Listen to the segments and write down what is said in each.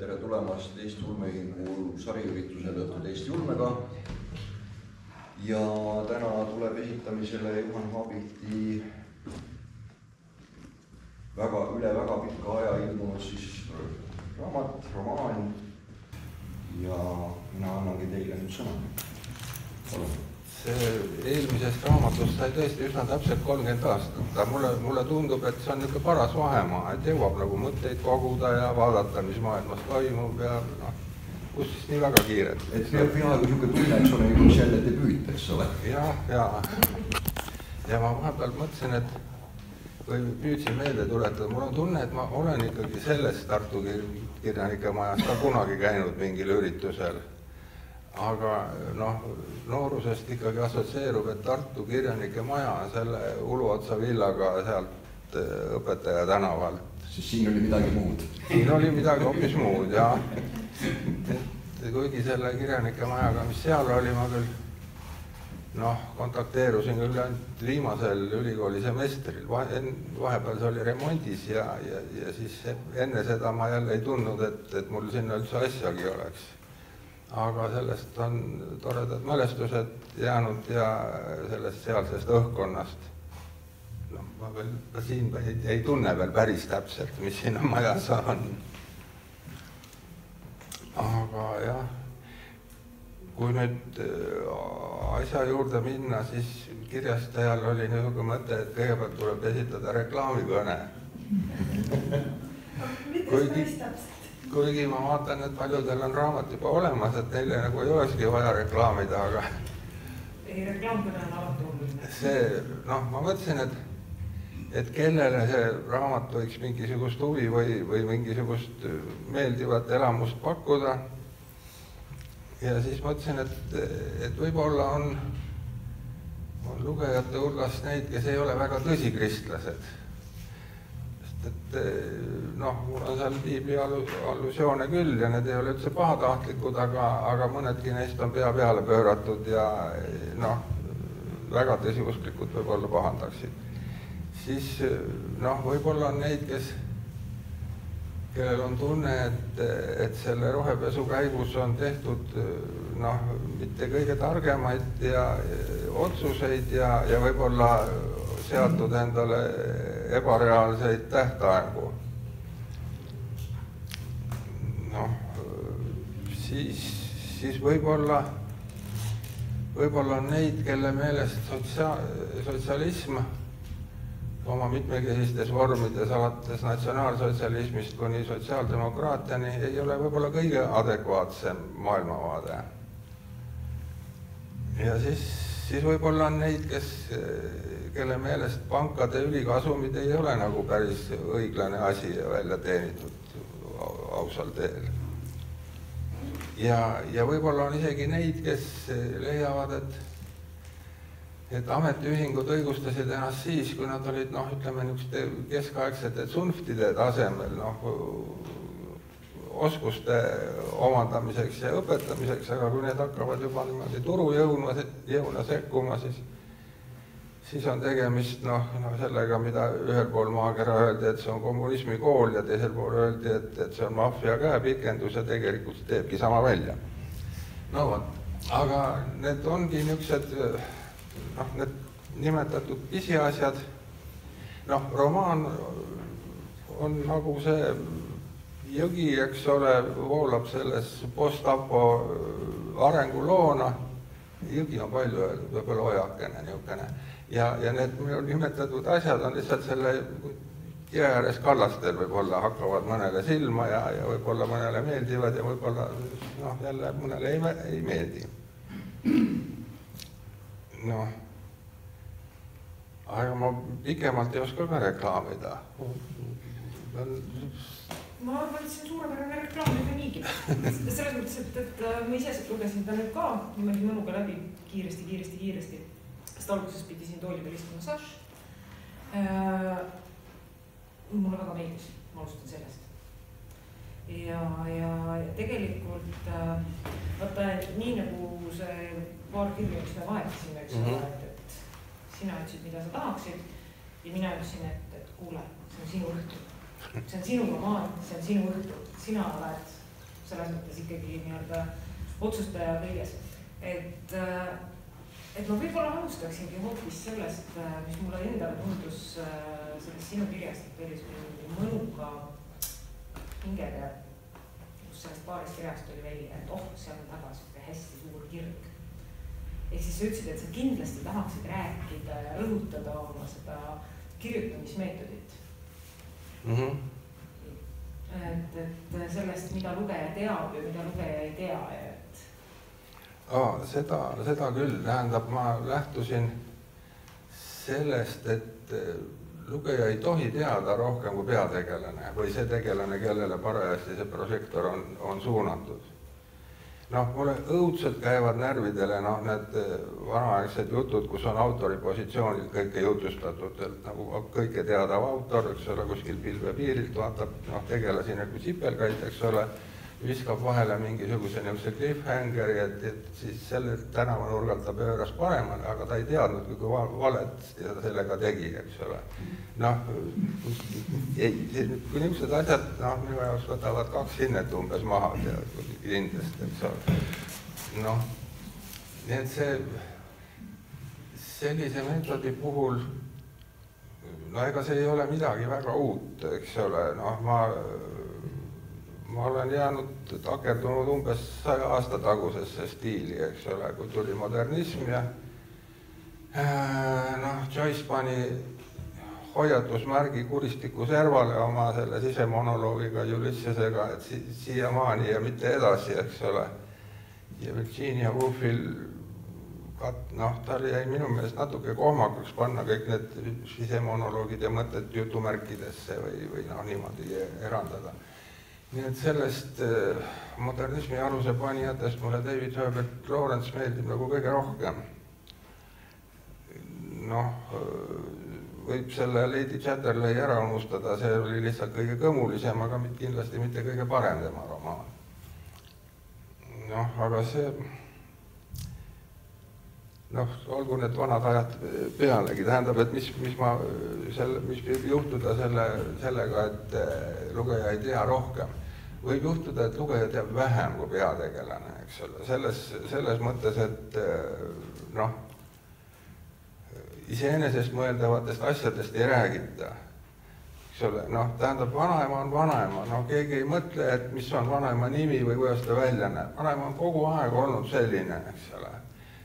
tere tulemast Eesti Ulmeühingu sariüritusele Õhtud Eesti Ulmega. ja täna tuleb esitamisele Juhan Habiti väga, üle väga pika aja ilmunud siis raamat, romaan. ja mina annangi teile nüüd sõna. palun eelmisest raamatust sai tõesti üsna täpselt kolmkümmend aastat, aga mulle, mulle tundub, et see on niisugune paras vahemaa, et jõuab nagu mõtteid koguda ja vaadata, mis maailmas toimub ja noh, kus siis nii väga kiiret. et see on peaaegu niisugune tunne, eks ole, nagu jälle debüüt, eks ole. jah, ja, ja ma vahepeal mõtlesin, et või püüdsin meelde tuletada, mul on tunne, et ma olen ikkagi sellest Tartu kirjanike majast ka kunagi käinud mingil üritusel aga noh, noorusest ikkagi assotsieerub, et Tartu Kirjanike Maja selle Uluotsa villaga sealt äh, Õpetaja tänavalt. siis siin oli midagi muud? siin oli midagi hoopis muud, jah. et kuigi selle Kirjanike Majaga, mis seal oli, ma küll noh, kontakteerusin küll ainult viimasel ülikooli semestril, vahe, vahepeal see oli remondis ja, ja, ja siis enne seda ma jälle ei tundnud, et, et mul sinna üldse asjagi oleks aga sellest on toredad mälestused jäänud ja sellest sealsest õhkkonnast. noh, ma veel ka siin ei, ei tunne veel päris täpselt, mis siin majas on. aga jah, kui nüüd äh, asja juurde minna, siis kirjastajal oli niisugune mõte, et kõigepealt tuleb esitada reklaamikõne. kuigi kuigi ma vaatan, et paljudel on raamat juba olemas, et neile nagu ei olekski vaja reklaamida, aga. ei, reklaamkõne on alati oluline. see, noh, ma mõtlesin, et, et kellele see raamat võiks mingisugust huvi või, või mingisugust meeldivat elamust pakkuda. ja siis mõtlesin, et, et võib-olla on, on lugejate hulgas neid, kes ei ole väga tõsikristlased et noh, mul on seal piibli allusioone küll ja need ei ole üldse pahatahtlikud, aga, aga mõnedki neist on pea peale pööratud ja noh, väga tõsiusklikud võib-olla pahandaksid. siis noh, võib-olla on neid, kes, kellel on tunne, et, et selle rohepesu käigus on tehtud noh, mitte kõige targemaid ja otsuseid ja, ja võib-olla seatud endale ebareaalseid tähtaegu. noh, siis, siis võib-olla, võib-olla on neid, kelle meelest sotsia-, sotsialism oma mitmekesistes vormides, alates natsionaalsotsialismist kuni sotsiaaldemokraatiani, ei ole võib-olla kõige adekvaatsem maailmavaade. ja siis, siis võib-olla on neid, kes kelle meelest pankade ülikasumid ei ole nagu päris õiglane asi ja välja teenitud ausal teel. Ja, ja võib-olla on isegi neid, kes leiavad, et et ametiühingud õigustasid ennast siis, kui nad olid noh, ütleme niisuguste keskaegsete tsunftide tasemel, noh, oskuste omandamiseks ja õpetamiseks, aga kui need hakkavad juba niimoodi turujõuna, jõuna sekkuma, siis siis on tegemist noh, noh sellega, mida ühel pool maakera öeldi, et see on kommunismi kool ja teisel pool öeldi, et, et see on maffia käepikendus ja tegelikult teebki sama välja. no vot, aga need ongi niisugused noh, need nimetatud pisiasjad, noh, romaan on nagu see jõgi, eks ole, voolab selles post-apo arenguloona, jõgi on palju öeldud, võib-olla ojakene niisugune ja, ja need minu nimetatud asjad on lihtsalt selle jõe ääres kallastel võib-olla hakkavad mõnele silma ja, ja võib-olla mõnele meeldivad ja võib-olla noh, jälle mõnele ei, ei meeldi. noh, aga ma pikemalt ei oska ka reklaamida. ma arvan, et see on suurepärane reklaam juba niigi. selles mõttes, et, et ma ise lugesin ta nüüd ka niimoodi mõnuga läbi kiiresti, kiiresti, kiiresti sest alguses pidi siin tooli peal istuma Saš äh,. mulle väga meeldis, ma alustan sellest. ja, ja, ja tegelikult äh, vaata nii nagu see paar kirja, mis me vahetasime, eks ole mm -hmm., et, et sina ütlesid, mida sa tahaksid ja mina ütlesin, et, et kuule, see on sinu õhtu. see on sinu romaan, see on sinu õhtu, sina oled selles mõttes ikkagi nii-öelda otsustaja kõiges. et, et ma võib-olla alustaksingi hoopis sellest, mis mulle endale tundus sellest sinu kirjast, selline mõnuga hingede, kus sellest paarist kirjast tuli välja, et oh, seal on taga sihuke hästi suur kirg. ehk siis sa ütlesid, et sa kindlasti tahaksid rääkida ja rõhutada oma seda kirjutamismeetodit mm. -hmm. et, et sellest, mida lugeja teab ja mida lugeja ei tea, et. Aa, seda, seda küll, tähendab, ma lähtusin sellest, et lugeja ei tohi teada rohkem kui peategelane või see tegelane, kellele parajasti see prožektor on, on suunatud. noh, mulle õudselt käivad närvidele noh, need eh, vanaaegsed jutud, kus on autori positsioonil kõike jutustatud, et nagu kõike teadav autor, eks ole, kuskil pilvepiirilt vaatab noh, tegelasi nagu sipelgaid, eks ole viskab vahele mingisuguse niisuguse cliffhangeri, et, et siis sellelt tänavanurgalt ta pööras paremale, aga ta ei teadnudki, kui valesti ta sellega tegi, eks ole. noh, kui niisugused asjad, noh, minu jaoks võtavad kaks hinnet umbes maha kindlasti, eks ole. noh, nii et see, sellise meetodi puhul no ega see ei ole midagi väga uut, eks ole, noh, ma ma olen jäänud, takerdunud umbes saja aasta tagusesse stiili, eks ole, kui tuli modernism ja äh, noh, Joyce pani hoiatusmärgi kuristiku servale oma selle sisemonoloogiga Ulyssesega, et si siiamaani ja mitte edasi, eks ole. ja Virginia Woolfil kat-, noh, tal jäi minu meelest natuke kohmakaks panna kõik need sisemonoloogid ja mõtted jutumärkidesse või, või noh, niimoodi erandada nii et sellest äh, modernismi alusepanijatest mulle David Herbert Lawrence meeldib nagu kõige rohkem. noh, äh, võib selle Lady Chatterley ära unustada, see oli lihtsalt kõige kõmulisem, aga kindlasti mitte kõige parem tema romaan. noh, aga see noh, olgu need vanad ajad pealegi, tähendab, et mis, mis ma selle, mis võib juhtuda selle, sellega, et eh, lugeja ei tea rohkem. Võib juhtuda, et lugeja teab vähem kui peategelane, eks ole, selles, selles mõttes, et eh, noh, iseenesestmõeldavatest asjadest ei räägita eks ole, noh, tähendab, vanaema on vanaema, no keegi ei mõtle, et mis on vanaema nimi või kuidas ta välja näeb, vanaema on kogu aeg olnud selline, eks ole.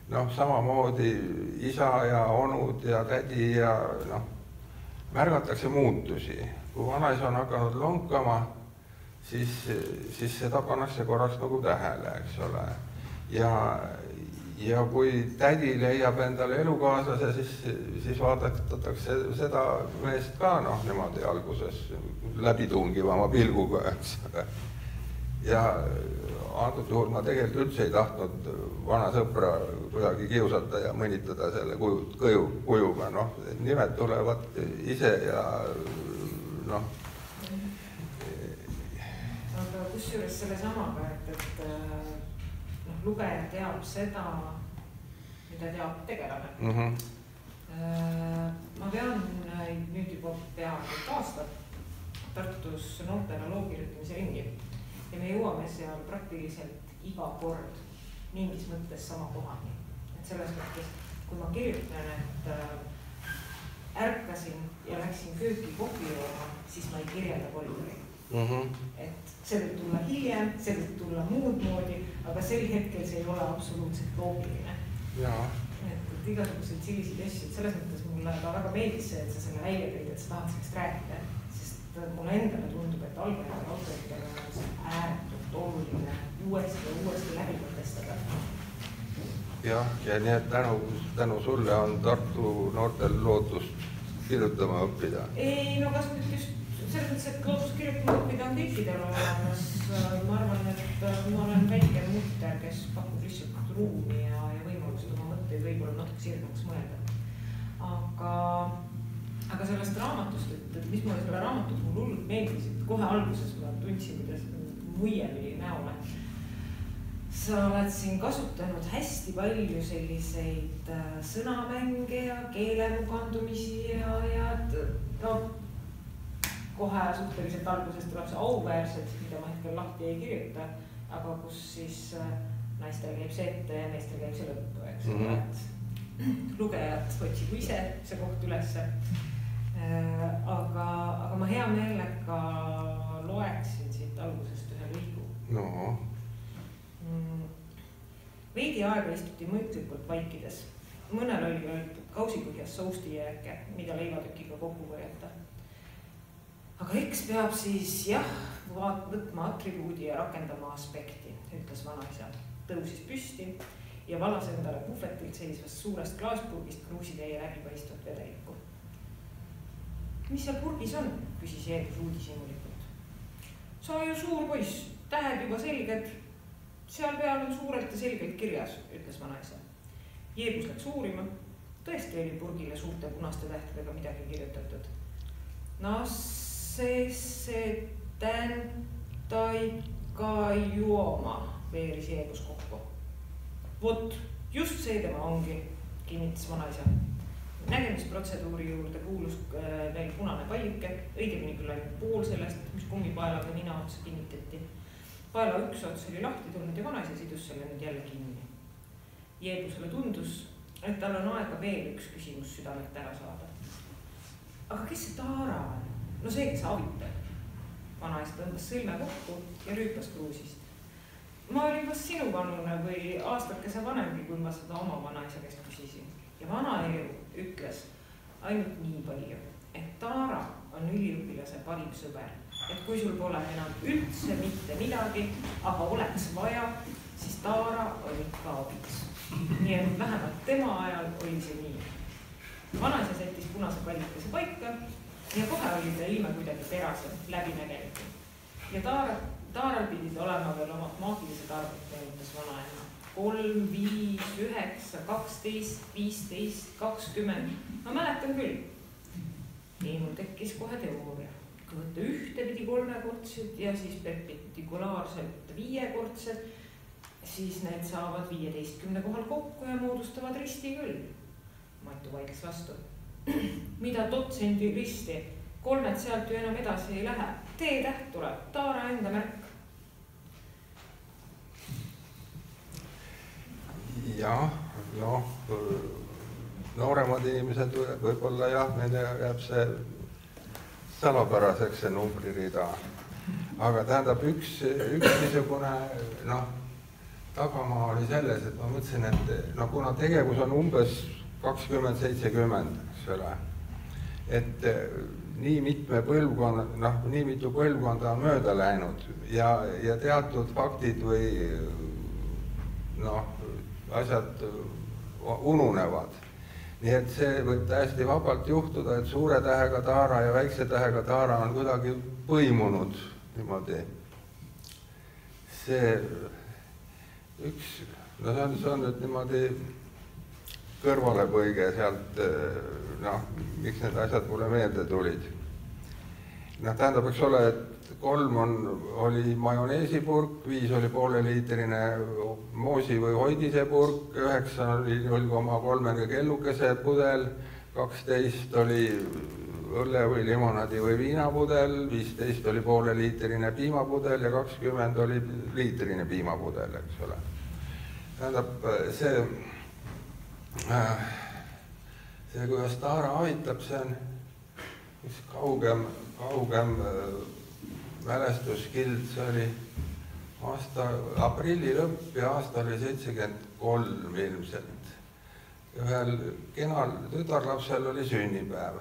Noh, samamoodi isa ja onud ja tädi ja noh, märgatakse muutusi. kui vanaisa on hakanud lonkama, siis, siis seda pannakse korraks nagu tähele, eks ole. ja, ja kui tädi leiab endale elukaaslase, siis, siis vaadatakse seda meest ka noh, niimoodi alguses läbitungivama pilguga, eks ole. ja antud juhul ma tegelikult üldse ei tahtnud vana sõpra kuidagi kiusata ja mõnitada selle kuju, kõju, kujuga, noh, nimed tulevad ise ja noh. Aga kusjuures sellesamaga, et, et noh, lugeja teab seda, mida teab tegelane mm. -hmm. ma vean nüüd juba peaaegu et aastat Tartus noortele loo kirjutamise ringi ja me jõuame seal praktiliselt iga kord mingis mõttes sama kohani. et selles mõttes, kui ma kirjutan, et äh, ärkasin ja läksin kööki kohvi jooma, siis ma ei kirjelda koridori mm. -hmm. et see võib tulla hiljem, see võib tulla muud moodi, aga sel hetkel see ei ole absoluutselt loogiline. et, et igasuguseid selliseid asju, et selles mõttes mulle ka väga meeldis see, et sa selle välja tõid, et sa tahad sellest rääkida mulle endale tundub, et algajate autoritele on see ääretult oluline uuesti ja uuesti läbi mõtestada. jah, ja nii et tänu, tänu sulle on Tartu noortel lootust kirjutama õppida. ei no kas nüüd just selles mõttes, et õppida on kõikidel olemas. ma arvan, et ma olen väike mutter, kes pakub lihtsalt ruumi ja, ja võimalust oma mõtteid võib-olla natuke sirgemaks mõelda. aga aga sellest raamatust, et, et mis mulle selle raamatu puhul hullult meeldis, et kohe alguses ma tundsin, kuidas muie tuli näole. sa oled siin kasutanud hästi palju selliseid äh, sõnamänge ja keelemugandumisi ja, ja no kohe suhteliselt alguses tuleb see auväärsed, mida ma hetkel lahti ei kirjuta. aga kus siis äh, naistel käib see ette ja meestel käib see lõppu, eks ole mm -hmm., et lugejad otsigu ise see koht ülesse. aga, aga ma hea meelega loeksin siit algusest ühe lõigu no Mm. veidi aega istuti mõõtlikult vaikides. mõnel oli öeldud kausipõhjas soustijääke, mida leivatükiga kokku korjata. Aga eks peab siis jah, vaat-, võtma atribuudi ja rakendama aspekti, ütles vanaisa. tõusis püsti ja valas endale puhvetilt seisvast suurest klaaspurgist kruusitäie läbipaistvat vedelikku. mis seal purgis on, küsis Jeesus uudishimulikult. sa ju suur poiss, tähed juba selged seal peal on suurelt ja selgelt kirjas, ütles vanaisa. Jeebus läks uurima. tõesti oli purgile suurte punaste tähtedega midagi kirjutatud. no see täntaika juoma, veeris Jeebus kokku. vot just see tema ongi, kinnitas vanaisa. nägemisprotseduuri juurde kuulus äh, veel punane pallike, õigemini küll ainult pool sellest, mis kummipaelaga nina otsa kinnitati paela üks ots oli lahti tulnud ja vanaisa sidus selle nüüd jälle kinni. Jeebusele tundus, et tal on aega veel üks küsimus südamelt ära saada. aga kes see Taara on? No see, kes abitab. vanaisa tõmbas sõlme kokku ja rüüpas kruusist. ma olin vast sinu vanune või aastakese vanemgi, kui ma seda oma vanaisa käest küsisin. ja vanaelu ütles ainult nii palju, et Taara on üliõpilase parim sõber et kui sul pole enam üldse mitte midagi, aga oleks vaja, siis Taara on ikka abiks. nii et vähemalt tema ajal oli see nii. vanaisa sättis punase pallikese paika ja kohe oli ta ilme kuidagi terasem, läbinägelikum. ja Taara, Taaral pidid olema veel omad maagilised arvud, meenutas vanaema. kolm, viis, üheksa, kaksteist, viisteist, kakskümmend, ma mäletan küll. nii mul tekkis kohe teooria kui võtta ühtepidi kolmekordsed ja siis perpendikulaarselt viiekordsed, siis need saavad viieteistkümne kohal kokku ja moodustavad risti küll. Matu vaidles vastu. Mida dotsendi risti, kolmed sealt ju enam edasi ei lähe, T-täht tuleb, Taara enda märk. jah, noh, nooremad inimesed võib-olla jah, neile jääb see salapäraseks, see numbririda. aga tähendab, üks, üks niisugune noh, tagamaa oli selles, et ma mõtlesin, et no kuna tegevus on umbes kakskümmend, seitsekümmend, eks ole, et nii mitme põlvkonna, noh, nii mitu põlvkonda on mööda läinud ja, ja teatud faktid või noh, asjad ununevad nii et see võib täiesti vabalt juhtuda, et suure tähega taara ja väikse tähega taara on kuidagi põimunud niimoodi. see üks, no see on, see on nüüd niimoodi kõrvalepõige sealt, noh, miks need asjad mulle meelde tulid. noh, tähendab, eks ole, et kolm on, oli majoneesipurk, viis oli pooleliitrine moosi või hoidisepurk, üheksa oli null koma kolmega kellukese pudel, kaksteist oli õlle või limonaadi või viinapudel, viisteist oli pooleliitrine piimapudel ja kakskümmend oli liitrine piimapudel, eks ole. tähendab, see, see, kuidas Taara aitab, see on üks kaugem, kaugem mälestuskild, see oli aasta aprilli lõpp ja aasta oli seitsekümmend kolm ilmselt. ühel kenal tütarlapsel oli sünnipäev.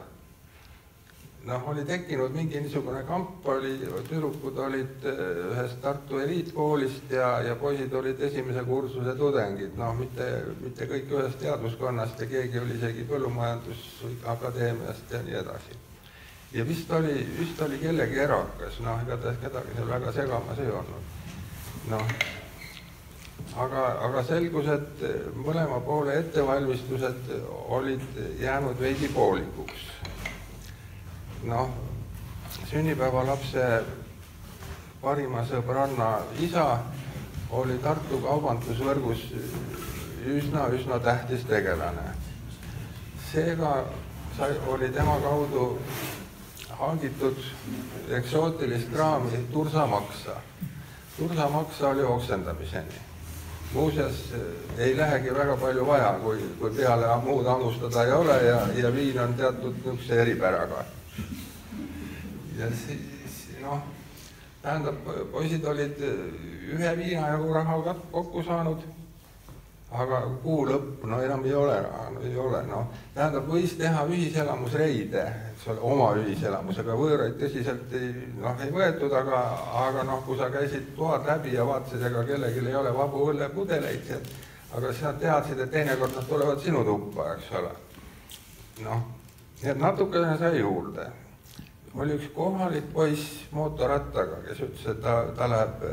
Noh, oli tekkinud mingi niisugune kamp, oli, tüdrukud olid ühest Tartu eliitkoolist ja, ja poisid olid esimese kursuse tudengid, noh, mitte, mitte kõik ühest teaduskonnast ja keegi oli isegi Põllumajandusakadeemiast ja nii edasi ja vist oli, vist oli kellegi erakas, noh, igatahes kedagi seal väga segamas ei olnud. noh, aga, aga selgus, et mõlema poole ettevalmistused olid jäänud veidi poolikuks. Noh, sünnipäevalapse parima sõbranna isa oli Tartu kaubandusvõrgus üsna-üsna tähtis tegelane. seega sai, oli tema kaudu hangitud eksootilist kraami tursamaksa. tursamaksa oli oksendamiseni. muuseas, ei lähegi väga palju vaja, kui, kui peale muud hammustada ei ole ja, ja viin on teatud niisuguse eripäraga. Ja siis noh, tähendab, poisid olid ühe viina jagu raha kokku saanud aga kuu lõpp, no enam ei ole raha, no ei ole, noh. tähendab, võis teha ühiselamusreide, eks ole, oma ühiselamusega, võõraid tõsiselt ei, noh, ei võetud, aga, aga noh, kui sa käisid toad läbi ja vaatasid, ega kellelgi ei ole vabu õllepudeleid, aga siis nad teadsid, et teinekord nad tulevad sinu tuppa, eks ole. noh, et natukene sai juurde. oli üks kohalik poiss mootorrattaga, kes ütles, et ta, ta läheb,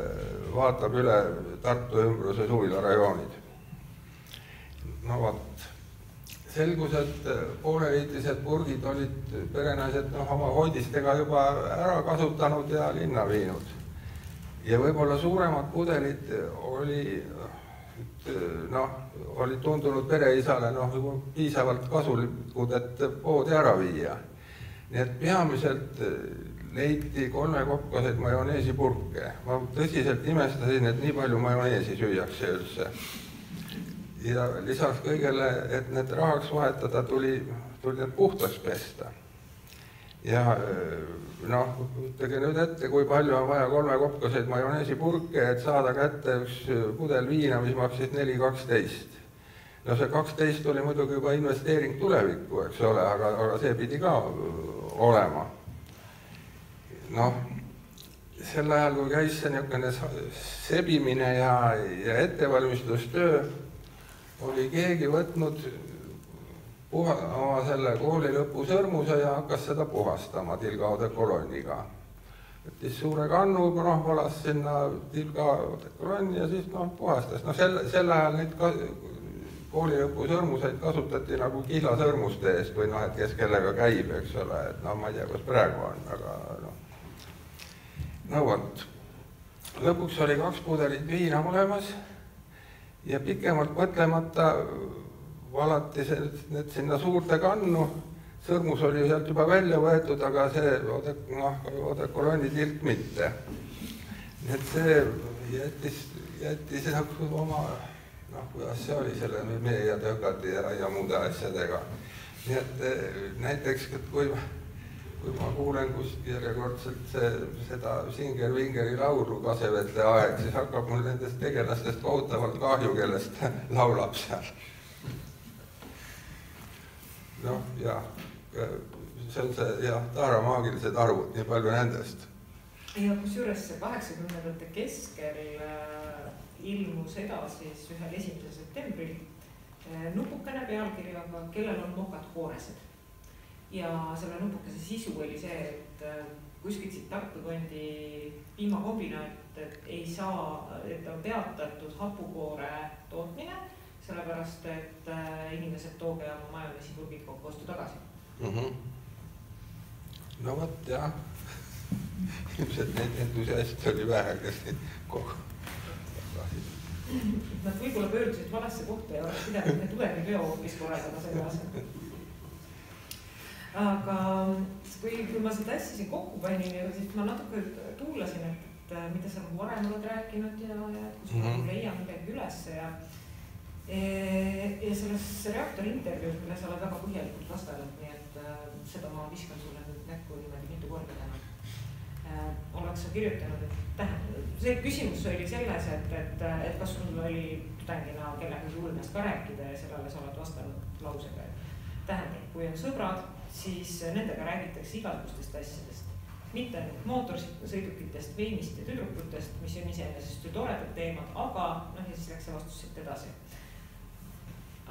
vaatab üle Tartu ümbruse suvilarajoonid no vot, selgus, et pooleliitrised purgid olid perenaised noh, oma hoidistega juba ära kasutanud ja linna viinud. ja võib-olla suuremad pudelid oli noh, olid tundunud pereisale noh, juba piisavalt kasulikud, et poodi ära viia. nii et peamiselt leiti kolmekokkaseid majoneesipurke. ma tõsiselt imestasin, et nii palju majoneesi süüakse üldse ja lisaks kõigele, et need rahaks vahetada, tuli, tuli need puhtaks pesta. ja noh, kujutage nüüd ette, kui palju on vaja kolmekokkaseid majoneesipurke, et saada kätte üks pudel viina, mis maksis neli kaksteist. no see kaksteist oli muidugi juba investeering tulevikku, eks ole, aga, aga see pidi ka olema. noh, sel ajal, kui käis see niisugune sebimine ja, ja ettevalmistustöö oli keegi võtnud puha, oma selle kooli lõpu sõrmuse ja hakkas seda puhastama tilgaode kolonniga. võttis suure kannu, noh, valas sinna tilgaode kolonni ja siis noh, puhastas, noh, sel, sel ajal neid ka, kooli lõpu sõrmuseid kasutati nagu kihlasõrmuste eest või noh, et kes kellega käib, eks ole, et noh, ma ei tea, kas praegu on, aga noh. no vot, lõpuks oli kaks pudelit viina olemas ja pikemalt mõtlemata valati see, need sinna suurde kannu, sõrmus oli sealt juba välja võetud, aga see Odek, noh, odekolonni tilk mitte. nii et see jättis, jättis nagu oma noh, kuidas see oli selle mee ja tökati ja, ja muude asjadega. nii et näiteks, et kui kui ma kuulen kuskil järjekordselt see, seda Singer-Vingeri laulu Kasevete aeg, siis hakkab mul nendest tegelastest kohutavalt kahju, kellest laulab seal. Noh, jah, see on see jah, Taara maagilised arvud, nii palju nendest. ja kusjuures see kaheksakümnendate keskel äh, ilmus edasi siis ühel esimesel septembril äh, nupukene pealkirjaga Kellel on mokad hoonesed ja selle nupukese sisu oli see, et äh, kuskilt siit Tartu kandi piimakombinaat ei saa, et on peatatud hapukoore tootmine, sellepärast et äh, inimesed tooge oma majoneesipurgid kokku ostu tagasi mm. -hmm. no vot jah ilmselt neid entusiaste oli vähe, kes neid kogu Nad võib-olla pöördusid valesse kohta ja oleks pidanud need tulevipeo hoopis korraldama selle asemel aga kui, kui ma seda asja siin kokku panin siis ma natuke kuulasin, et, et mida sa nagu varem oled rääkinud ja, ja kus ma mm -hmm. leian midagi ülesse ja ja selles reaktori intervjuus, mille sa oled väga põhjalikult vastanud, nii et äh, seda ma viskan sulle nüüd näkku niimoodi mitu korda täna äh,. oled sa kirjutanud, et tähendab, see küsimus oli selles, et, et, et kas sul oli tudengina kellegagi ulmest ka rääkida ja sellele sa oled vastanud lausega, et tähendab, kui on sõbrad siis nendega räägitakse igasugustest asjadest. mitte ainult mootorsõidukitest, veimist ja tüdrukutest, mis on iseenesest ju toredad teemad, aga noh, ja siis läks see vastus siit edasi.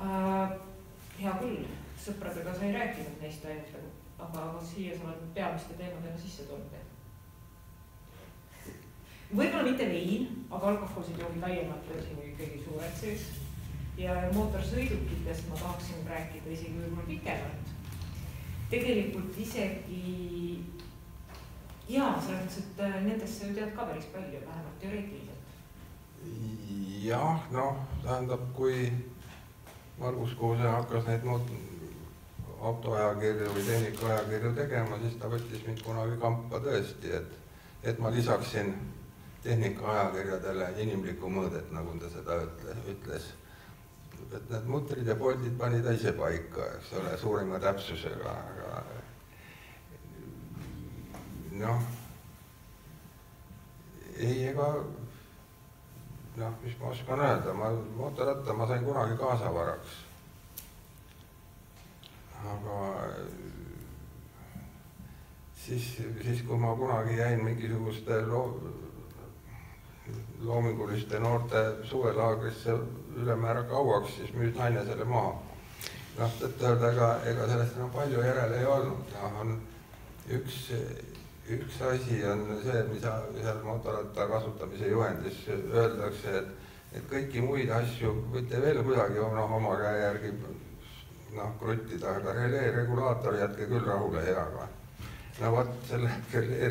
Hea küll, sõpradega sa ei rääkinud neist ainult, aga, aga siia sa oled peamiste teemadena sisse toonud võib-olla mitte vein, aga alkohoolsed joogid laiemalt on siin ikkagi suured sees. ja mootorsõidukitest ma tahaksin rääkida isegi võib-olla pikemalt tegelikult isegi jaa, selles mõttes, et äh, nendest sa ju tead ka päris palju, vähemalt teoreetiliselt. jah, noh, tähendab, kui Margus Kuuse hakkas neid muud autoajakirju või tehnikaajakirju tegema, siis ta võttis mind kunagi kampa tõesti, et, et ma lisaksin tehnikaajakirjadele inimlikku mõõdet, nagu ta seda ütle, ütles. et need mutrid ja poldid pani ta ise paika, eks ole, suurima täpsusega, aga noh, ei, ega noh, mis ma oskan öelda, ma mootorratta ma sain kunagi kaasavaraks. aga siis, siis kui ma kunagi jäin mingisuguste loo-, loominguliste noorte suvelaagrisse ülemäära kauaks, siis müüs naine selle maha. noh, tõtt-öelda ega, ega sellest enam palju järele ei olnud, noh, on üks, üks asi on see, mida seal mootorratta kasutamise juhendis öeldakse, et, et kõiki muid asju võite veel kuidagi noh, oma käe järgi noh, kruttida, aga relee regulaator jätke küll rahule heaga no vot, selle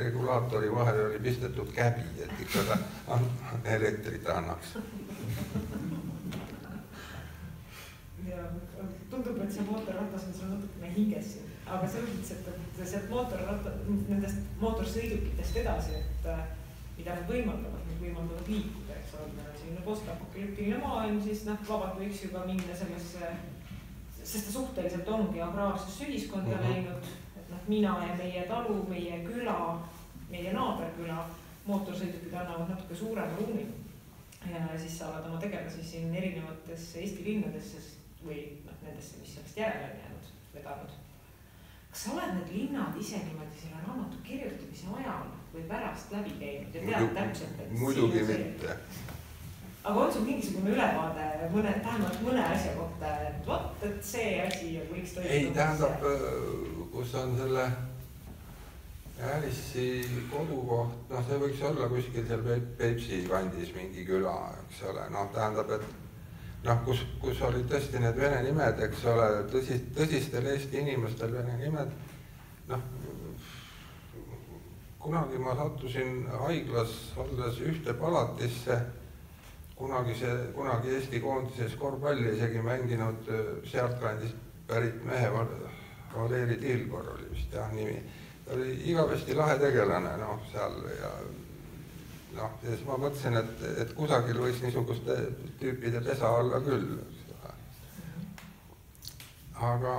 regulaatori vahele oli pistetud käbi, et ikka ta elektrit annaks. ja tundub, et see mootorratas on sul natukene hinges siin, aga selles mõttes, et sealt mootorratta, nendest mootorsõidukitest edasi, et äh, mida nad võimaldavad, nad võimaldavad liikuda, eks ole, selline postapokalüptiline maailm, siis noh, vabalt võiks ju ka minna sellesse, sest ta suhteliselt ongi agraarsesse ühiskonda mm -hmm. läinud noh, mina ja meie talu, meie küla, meie naaberküla mootorsõidukid annavad natuke suurema ruumi. ja siis saavad oma tegelasi siin erinevatesse Eesti linnadesse või noh, nendesse, mis sellest järele on jäänud, vedanud. Kas sa oled need linnad ise niimoodi selle raamatu kirjutamise ajal või pärast läbi käinud ja tead täpselt, et muidugi mitte. Aga on sul mingisugune ülevaade mõne, vähemalt mõne asja kohta, et vot, et see asi võiks toimuda? ei, tähendab, kus on selle Alice'i kodukoht, noh, see võiks olla kuskil seal Peipsi kandis mingi küla, eks ole, noh, tähendab, et noh, kus, kus olid tõesti need vene nimed, eks ole, tõsi, tõsistel Eesti inimestel vene nimed, noh, kunagi ma sattusin haiglas olles ühte palatisse, kunagi see, kunagi Eesti koondises korvpalli isegi mänginud sealtkandist pärit mehe Valeri Tilgor oli vist jah nimi, ta oli igavesti lahe tegelane, noh, seal ja noh, ja siis ma mõtlesin, et, et kusagil võiks niisuguste tüüpide pesa olla küll, aga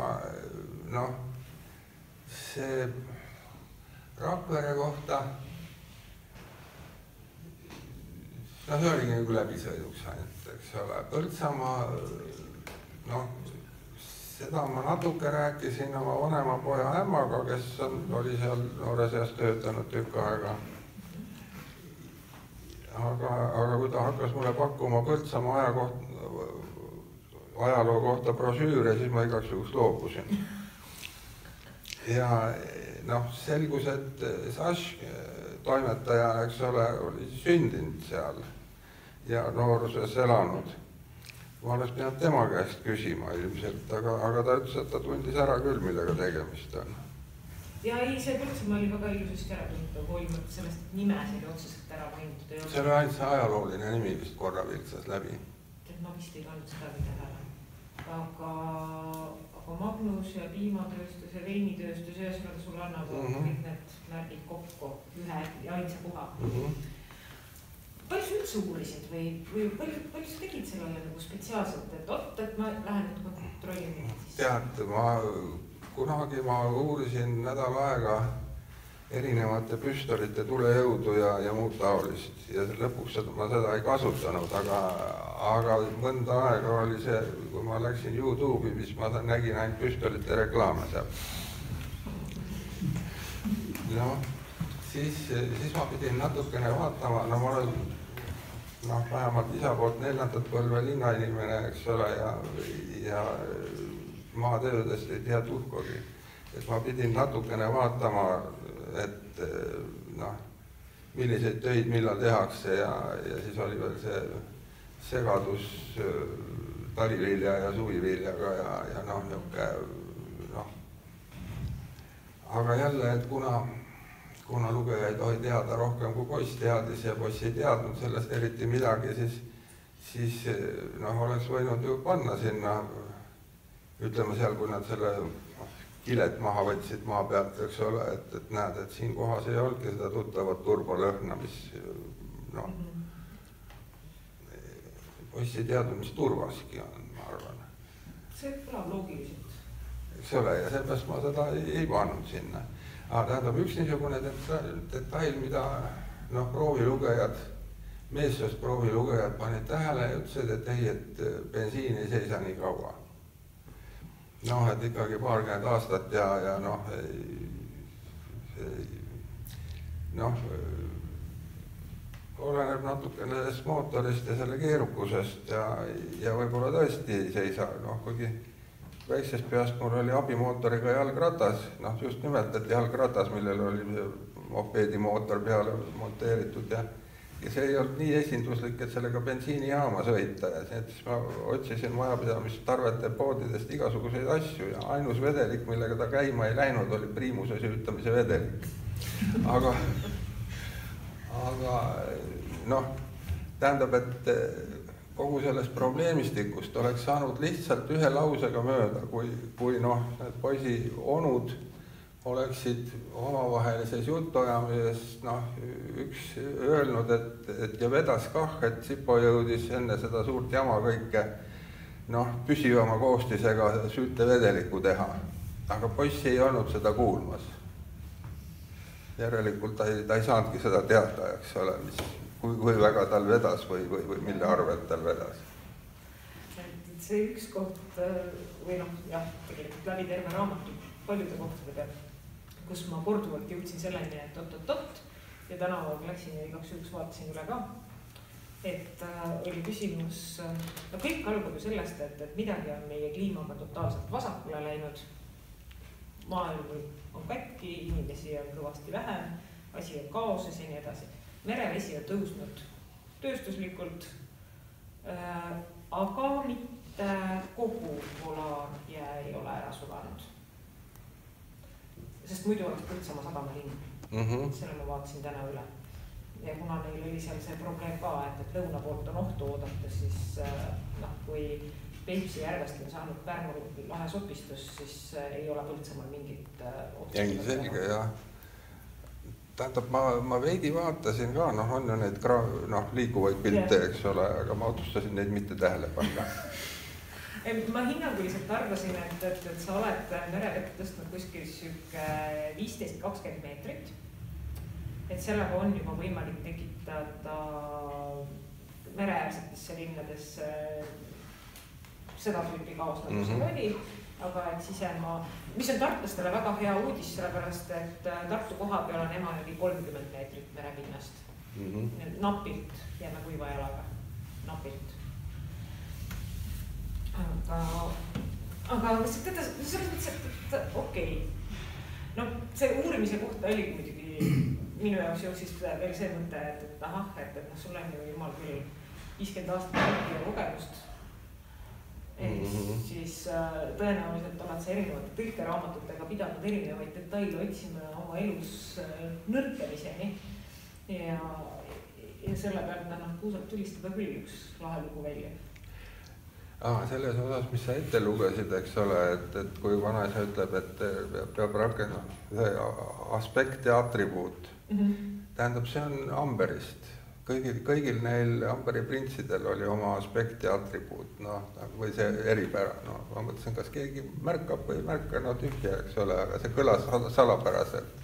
noh, see Rakvere kohta, noh, see oligi nagu läbisõiduks ainult, eks ole, Põltsamaa noh, seda ma natuke rääkisin oma vanema poja ämmaga, kes on, oli seal noores eas töötanud tükk aega. Aga, aga kui ta hakkas mulle pakkuma Põltsamaa aja kohta, ajaloo kohta brošüüre, siis ma igaks juhuks loobusin. ja noh, selgus, et Saš toimetaja, eks ole, oli sündinud seal ja nooruses elanud ma oleks pidanud tema käest küsima ilmselt, aga, aga ta ütles, et ta tundis ära küll, millega tegemist on. Ja ei, see Põltsamaa oli väga ilusasti ära tuntud, hoolimata sellest, et nimesid otseselt ära mainitud ei olnud. see oli ainult see ajalooline nimi vist korra vilksas läbi. tead, ma vist ei pannud seda mida tähele. aga, aga Magnus ja piimatööstus ja veinitööstus, ühesõnaga sulle annavad mm -hmm. kõik need märgid kokku ühe ja ainsa koha mm. -hmm palju sa üldse uurisid või, või palju, palju sa tegid sellele nagu spetsiaalselt, et oot, et ma lähen nüüd kontrollin? tead, ma kunagi ma uurisin nädal aega erinevate püstolite tulejõudu ja, ja muud taolist ja lõpuks ma seda ei kasutanud, aga, aga mõnda aega oli see, kui ma läksin Youtube'i, siis ma nägin ainult püstolite reklaame seal. noh, siis, siis ma pidin natukene vaatama, no ma olen noh, vähemalt isa poolt neljandat põlve linnainimene, eks ole, ja, ja maatöödest ei tea tuhkugi. et ma pidin natukene vaatama, et noh, milliseid töid millal tehakse ja, ja siis oli veel see segadus talivilja ja suviviljaga ja, ja noh, niisugune noh, aga jälle, et kuna kuna lugeja ei tohi teada rohkem kui poiss teadis ja poiss ei teadnud sellest eriti midagi, siis, siis noh, oleks võinud ju panna sinna, ütleme seal, kui nad selle noh, kilet maha võtsid maa pealt, eks ole, et, et näed, et siin kohas ei olnudki seda tuttavat turbalõhna, mis noh poiss ei teadnud, mis turvaski on, ma arvan, see kõlab loogiliselt. eks ole, ja seepärast ma seda ei, ei pannud sinna. aga tähendab, üks niisugune detail, detail, mida noh, proovilugejad, meessoost proovilugejad panid tähele ja ütlesid, et ei, et bensiin ei seisa nii kaua. Noh, et ikkagi paarkümmend aastat ja, ja noh, noh, oleneb natukene sellest mootorist ja selle keerukusest ja, ja võib-olla tõesti ei seisa, noh, kuigi väiksest peast mul oli abimootoriga jalgratas, noh, just nimelt, et jalgratas, millel oli mopeedimootor peale monteeritud ja ja see ei olnud nii esinduslik, et sellega bensiinijaama sõita ja siis ma otsisin majapidamistarvete poodidest igasuguseid asju ja ainus vedelik, millega ta käima ei läinud, oli priimuse süütamise vedelik. aga, aga noh, tähendab, et kogu sellest probleemistikust oleks saanud lihtsalt ühe lausega mööda, kui, kui noh, need poisi onud oleksid omavahelises jutuajamises noh, üks öelnud, et, et ja vedas kah, et Sipo jõudis enne seda suurt jama kõike noh, püsivama koostisega süütevedelikku teha. aga poiss ei olnud seda kuulmas. järelikult ta ei, ta ei saanudki seda teada, eks ole, mis, kui, kui väga tal vedas või, või, või mille arvelt tal vedas. see üks koht või noh, jah, tegelikult läbi terve raamatu paljude kohtade peal kus ma korduvalt jõudsin selleni, et oot-oot-oot ja tänavaga läksin ja igaks juhuks vaatasin üle ka. et äh, oli küsimus, no kõik algab ju sellest, et, et midagi on meie kliimaga totaalselt vasakule läinud. maailm on katki, inimesi on kõvasti vähem, asi on kaoses ja nii edasi. merevesi on tõusnud tööstuslikult äh,, aga mitte kogu polaarjää ei ole ära sulanud sest muidu oleks Põltsamaa sadamalinn mm. -hmm. selle ma vaatasin täna üle. ja kuna neil oli seal see probleem ka, et, et lõuna poolt on ohtu oodata, siis äh, noh, kui Peipsi järvest on saanud Pärnu lahe sopistus, siis äh, ei ole Põltsamaal mingit äh, ei, selge jah. tähendab, ma, ma veidi vaatasin ka, noh, on ju neid gra-, noh, liikuvaid pilte, eks ole, aga ma otsustasin neid mitte tähele panna ma hinnanguliselt arvasin, et, et, et sa oled merevett tõstnud kuskil sihuke viisteist, kakskümmend meetrit. et sellega on juba võimalik tekitada mereäärsetesse linnadesse seda tüüpi kaos, nagu mm -hmm. seal oli. aga et sisemaa, mis on tartlastele väga hea uudis, sellepärast et Tartu koha peal on Emajõgi kolmkümmend meetrit merepinnast mm. -hmm. napilt jääme kuiva jalaga, napilt aga, aga selles mõttes, et, okei okay.. no see uurimise kohta oligi muidugi minu jaoks jooksis veel see mõte, et, et ahah, et, et noh, sul on ju jumal küll viiskümmend aastat kogemust. ehk mm -hmm. siis äh, tõenäoliselt oled sa erinevate tõlkeraamatutega pidanud erinevaid detaile otsima oma elus äh, nõrkemiseni. ja, ja selle pealt noh, puusalt tulistada küll üks lahe lugu välja aa, selles osas, mis sa ette lugesid, eks ole, et, et kui vanaisa ütleb, et peab, peab rakendama see aspekt ja atribuut mm. -hmm. tähendab, see on Amberist, kõigil, kõigil neil Amberi printsidel oli oma aspekt ja atribuut, noh, või see eripära, no ma mõtlesin, kas keegi märkab või ei märka, no tühja, eks ole, aga see kõlas salapäraselt.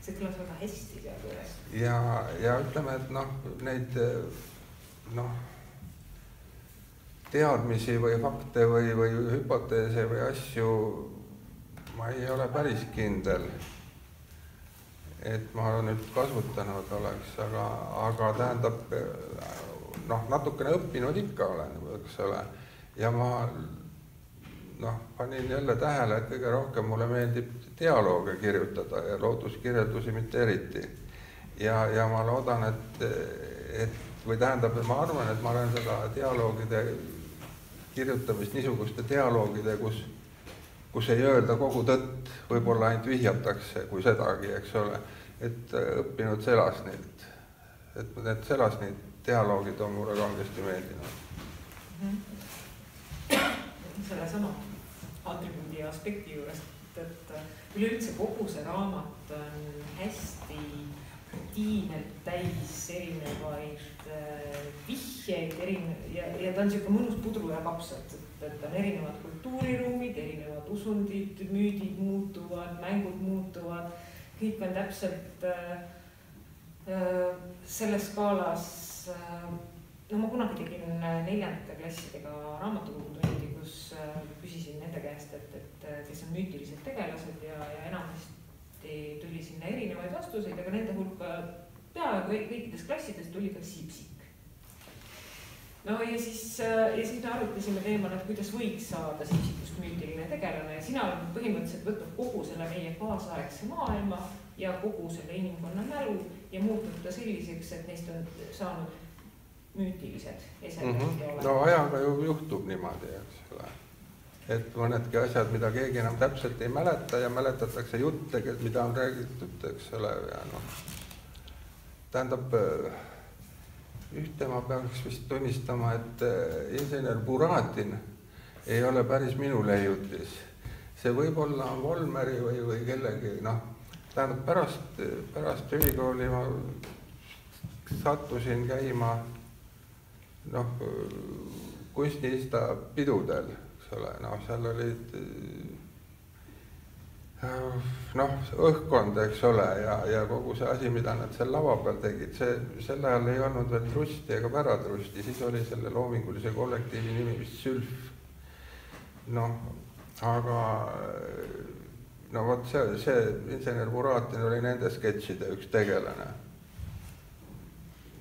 see kõlas väga hästi sealjuures. ja, ja ütleme, et noh, neid noh teadmisi või fakte või, või hüpoteese või asju ma ei ole päris kindel, et ma nüüd kasutanud oleks, aga, aga tähendab noh, natukene õppinud ikka olen, eks ole, ja ma noh, panin jälle tähele, et kõige rohkem mulle meeldib dialoog kirjutada ja looduskirjeldusi mitte eriti. ja, ja ma loodan, et, et või tähendab, ma arvan, et ma olen seda dialoogide kirjutamist niisuguste dialoogide, kus, kus ei öelda kogu tõtt, võib-olla ainult vihjatakse, kui sedagi, eks ole, et äh, õppinud Selasnilt. et need Selasni dialoogid on mulle kangesti meeldinud mm. -hmm. sellesama atribuudi aspekti juures, et üleüldse kogu see raamat on hästi tiinelt täis erinevaid äh, vihjeid, erine- ja, ja ta on sihuke mõnus pudru ja kapsad, et, et on erinevad kultuuriruumid, erinevad usundid, müüdid muutuvad, mängud muutuvad, kõik on täpselt äh, äh, selles skaalas äh, no ma kunagi tegin neljandate klassidega raamatukogutundi, kus äh, küsisin nende käest, et, et äh, kes on müütilised tegelased ja, ja enamasti tuli sinna erinevaid vastuseid, aga nende hulka peaaegu kõikides klassides tuli ka Sipsik. No ja siis, äh, ja siis me arutasime teemal, et kuidas võiks saada Sipsikust müütiline tegelane ja sina oled põhimõtteliselt võtnud kogu selle meie kaasaegse maailma ja kogu selle inimkonna mälu ja muutnud ta selliseks, et neist on saanud müütilised esemed mm. -hmm. no ajaga ju juhtub niimoodi, eks ole. et mõnedki asjad, mida keegi enam täpselt ei mäleta ja mäletatakse jutte, mida on räägitud, eks ole, ja noh. tähendab, ühte ma peaks vist tunnistama, et eh, insener Buratin ei ole päris minu leiutis. see võib-olla on Volmeri või, või kellegi, noh, tähendab pärast, pärast ülikooli ma sattusin käima noh, kunstiista pidudel, eks ole, noh, seal olid noh, õhkkond, eks ole, ja, ja kogu see asi, mida nad seal lava peal tegid, see sel ajal ei olnud veel trusti ega päratrusti, siis oli selle loomingulise kollektiivi nimi vist Sülf. noh, aga no vot see, see insener Buratin oli nende sketšide üks tegelane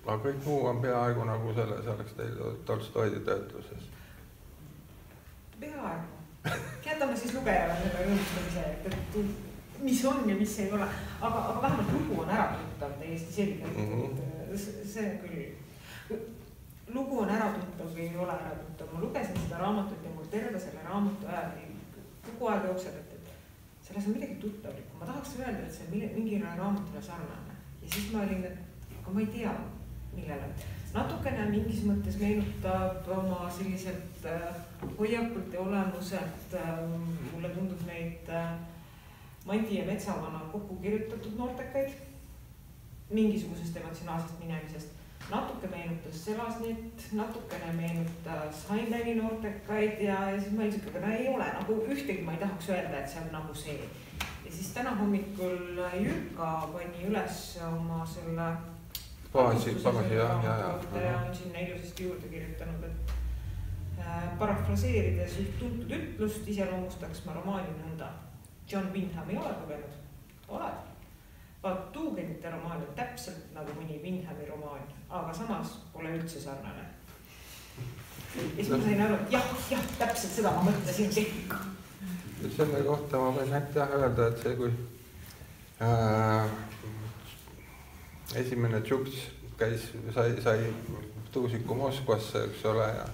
aga kõik muu on peaaegu nagu selles Aleksei Tolstoidi töötluses. peaaegu, jätame siis lugejale selle rõõmustamise, et, et mis on ja mis ei ole, aga, aga vähemalt lugu on äratuntav täiesti selgelt mm, -hmm. see küll. lugu on äratuntav või ei ole äratuntav, ma lugesin seda raamatut ja mul terve selle raamatu ajal kogu aeg jookseb, et, et selles on midagi tuttavlikku, ma tahaks öelda, et see on mingile raamatule sarnane ja siis ma olin, et aga ma ei tea millele. Natukene mingis mõttes meenutab oma selliselt äh, hoiakult ja olemuselt äh,, mulle tundub neid äh, Mandi ja Metsavana kokku kirjutatud noortekaid mingisugusest emotsionaalsest minemisest. natuke meenutas Selasnit, natukene meenutas Heinleini noortekaid ja, ja siis ma olin siuke, aga ei ole nagu ühtegi ma ei tahaks öelda, et see on nagu see. ja siis täna hommikul Jürka pani üles oma selle baasi, baasi jah, ja, ja. ja on sinna ilusasti juurde kirjutanud, et äh, parafraseerides üht tuntud ütlust iseloomustaks ma romaani nõnda. John Wyndham ei ole lugenud, oled? vaat tuugenite romaan on täpselt nagu mõni Wyndhami romaan, aga samas pole üldse sarnane. ja siis ma sain aru, et jah, jah, täpselt seda ma mõtlesin kõik. selle kohta ma võin äkki jah öelda, et see, kui äh, esimene tšuks käis, sai, sai tuusiku Moskvasse, eks ole, ja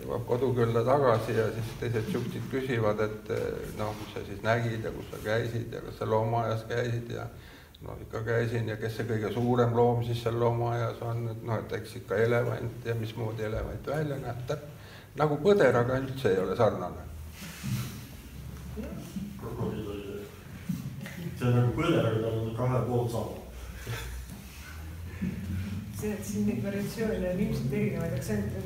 jõuab kodukülla tagasi ja siis teised tšuksid küsivad, et noh, mis sa siis nägid ja kus sa käisid ja kas sa loomaajas käisid ja no ikka käisin ja kes see kõige suurem loom siis seal loomaajas on, et noh, et eks ikka elevant ja mismoodi elevant välja näeb, täp-, nagu põder, aga üldse ei ole sarnane. see, on nagu põder, aga tal on kahe poolt sama see, et siin neid variatsioone on ilmselt erinevaid aktsente.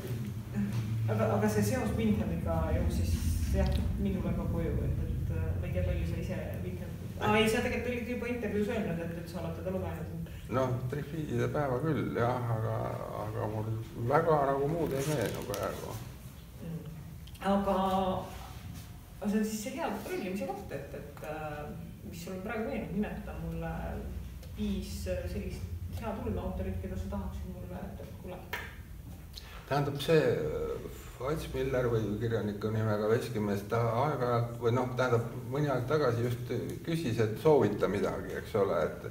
aga, aga see seos Winhamiga jõudis jah, minule ka koju, et, et äh, ma ei tea, palju sa ise Winhami ah,, ei, sa tegelikult olid juba intervjuus öelnud, et, et sa oled teda lugenud. noh, Trifiide päeva küll jah, aga, aga mul väga nagu muud ei meenu praegu mm.. aga, aga see on siis see hea rollimise koht, et, et äh, mis sul praegu meenub, nimeta mulle viis sellist head ulmeautorit, keda sa tahaksid mulle öelda, et kuule. tähendab see Ats Miller või kirjaniku nimega Veskimees, ta aeg-ajalt või noh, tähendab mõni aeg tagasi just küsis, et soovita midagi, eks ole, et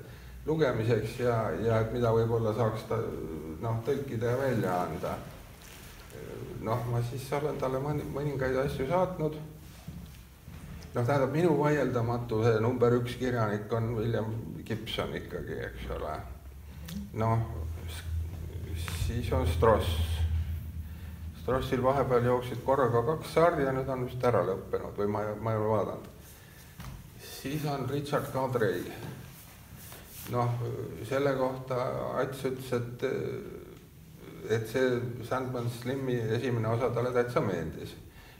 lugemiseks ja, ja et mida võib-olla saaks ta noh, tõlkida ja välja anda. noh, ma siis olen talle mõningaid asju saatnud. noh, tähendab minu vaieldamatu see number üks kirjanik on William Gibson ikkagi, eks ole noh, siis on Stross. Strossil vahepeal jooksid korraga kaks sarja, nüüd on vist ära lõppenud või ma, ma ei ole vaadanud. siis on Richard Kadri. noh, selle kohta Ats ütles, et, et see Sandman Slimi esimene osa talle täitsa meeldis.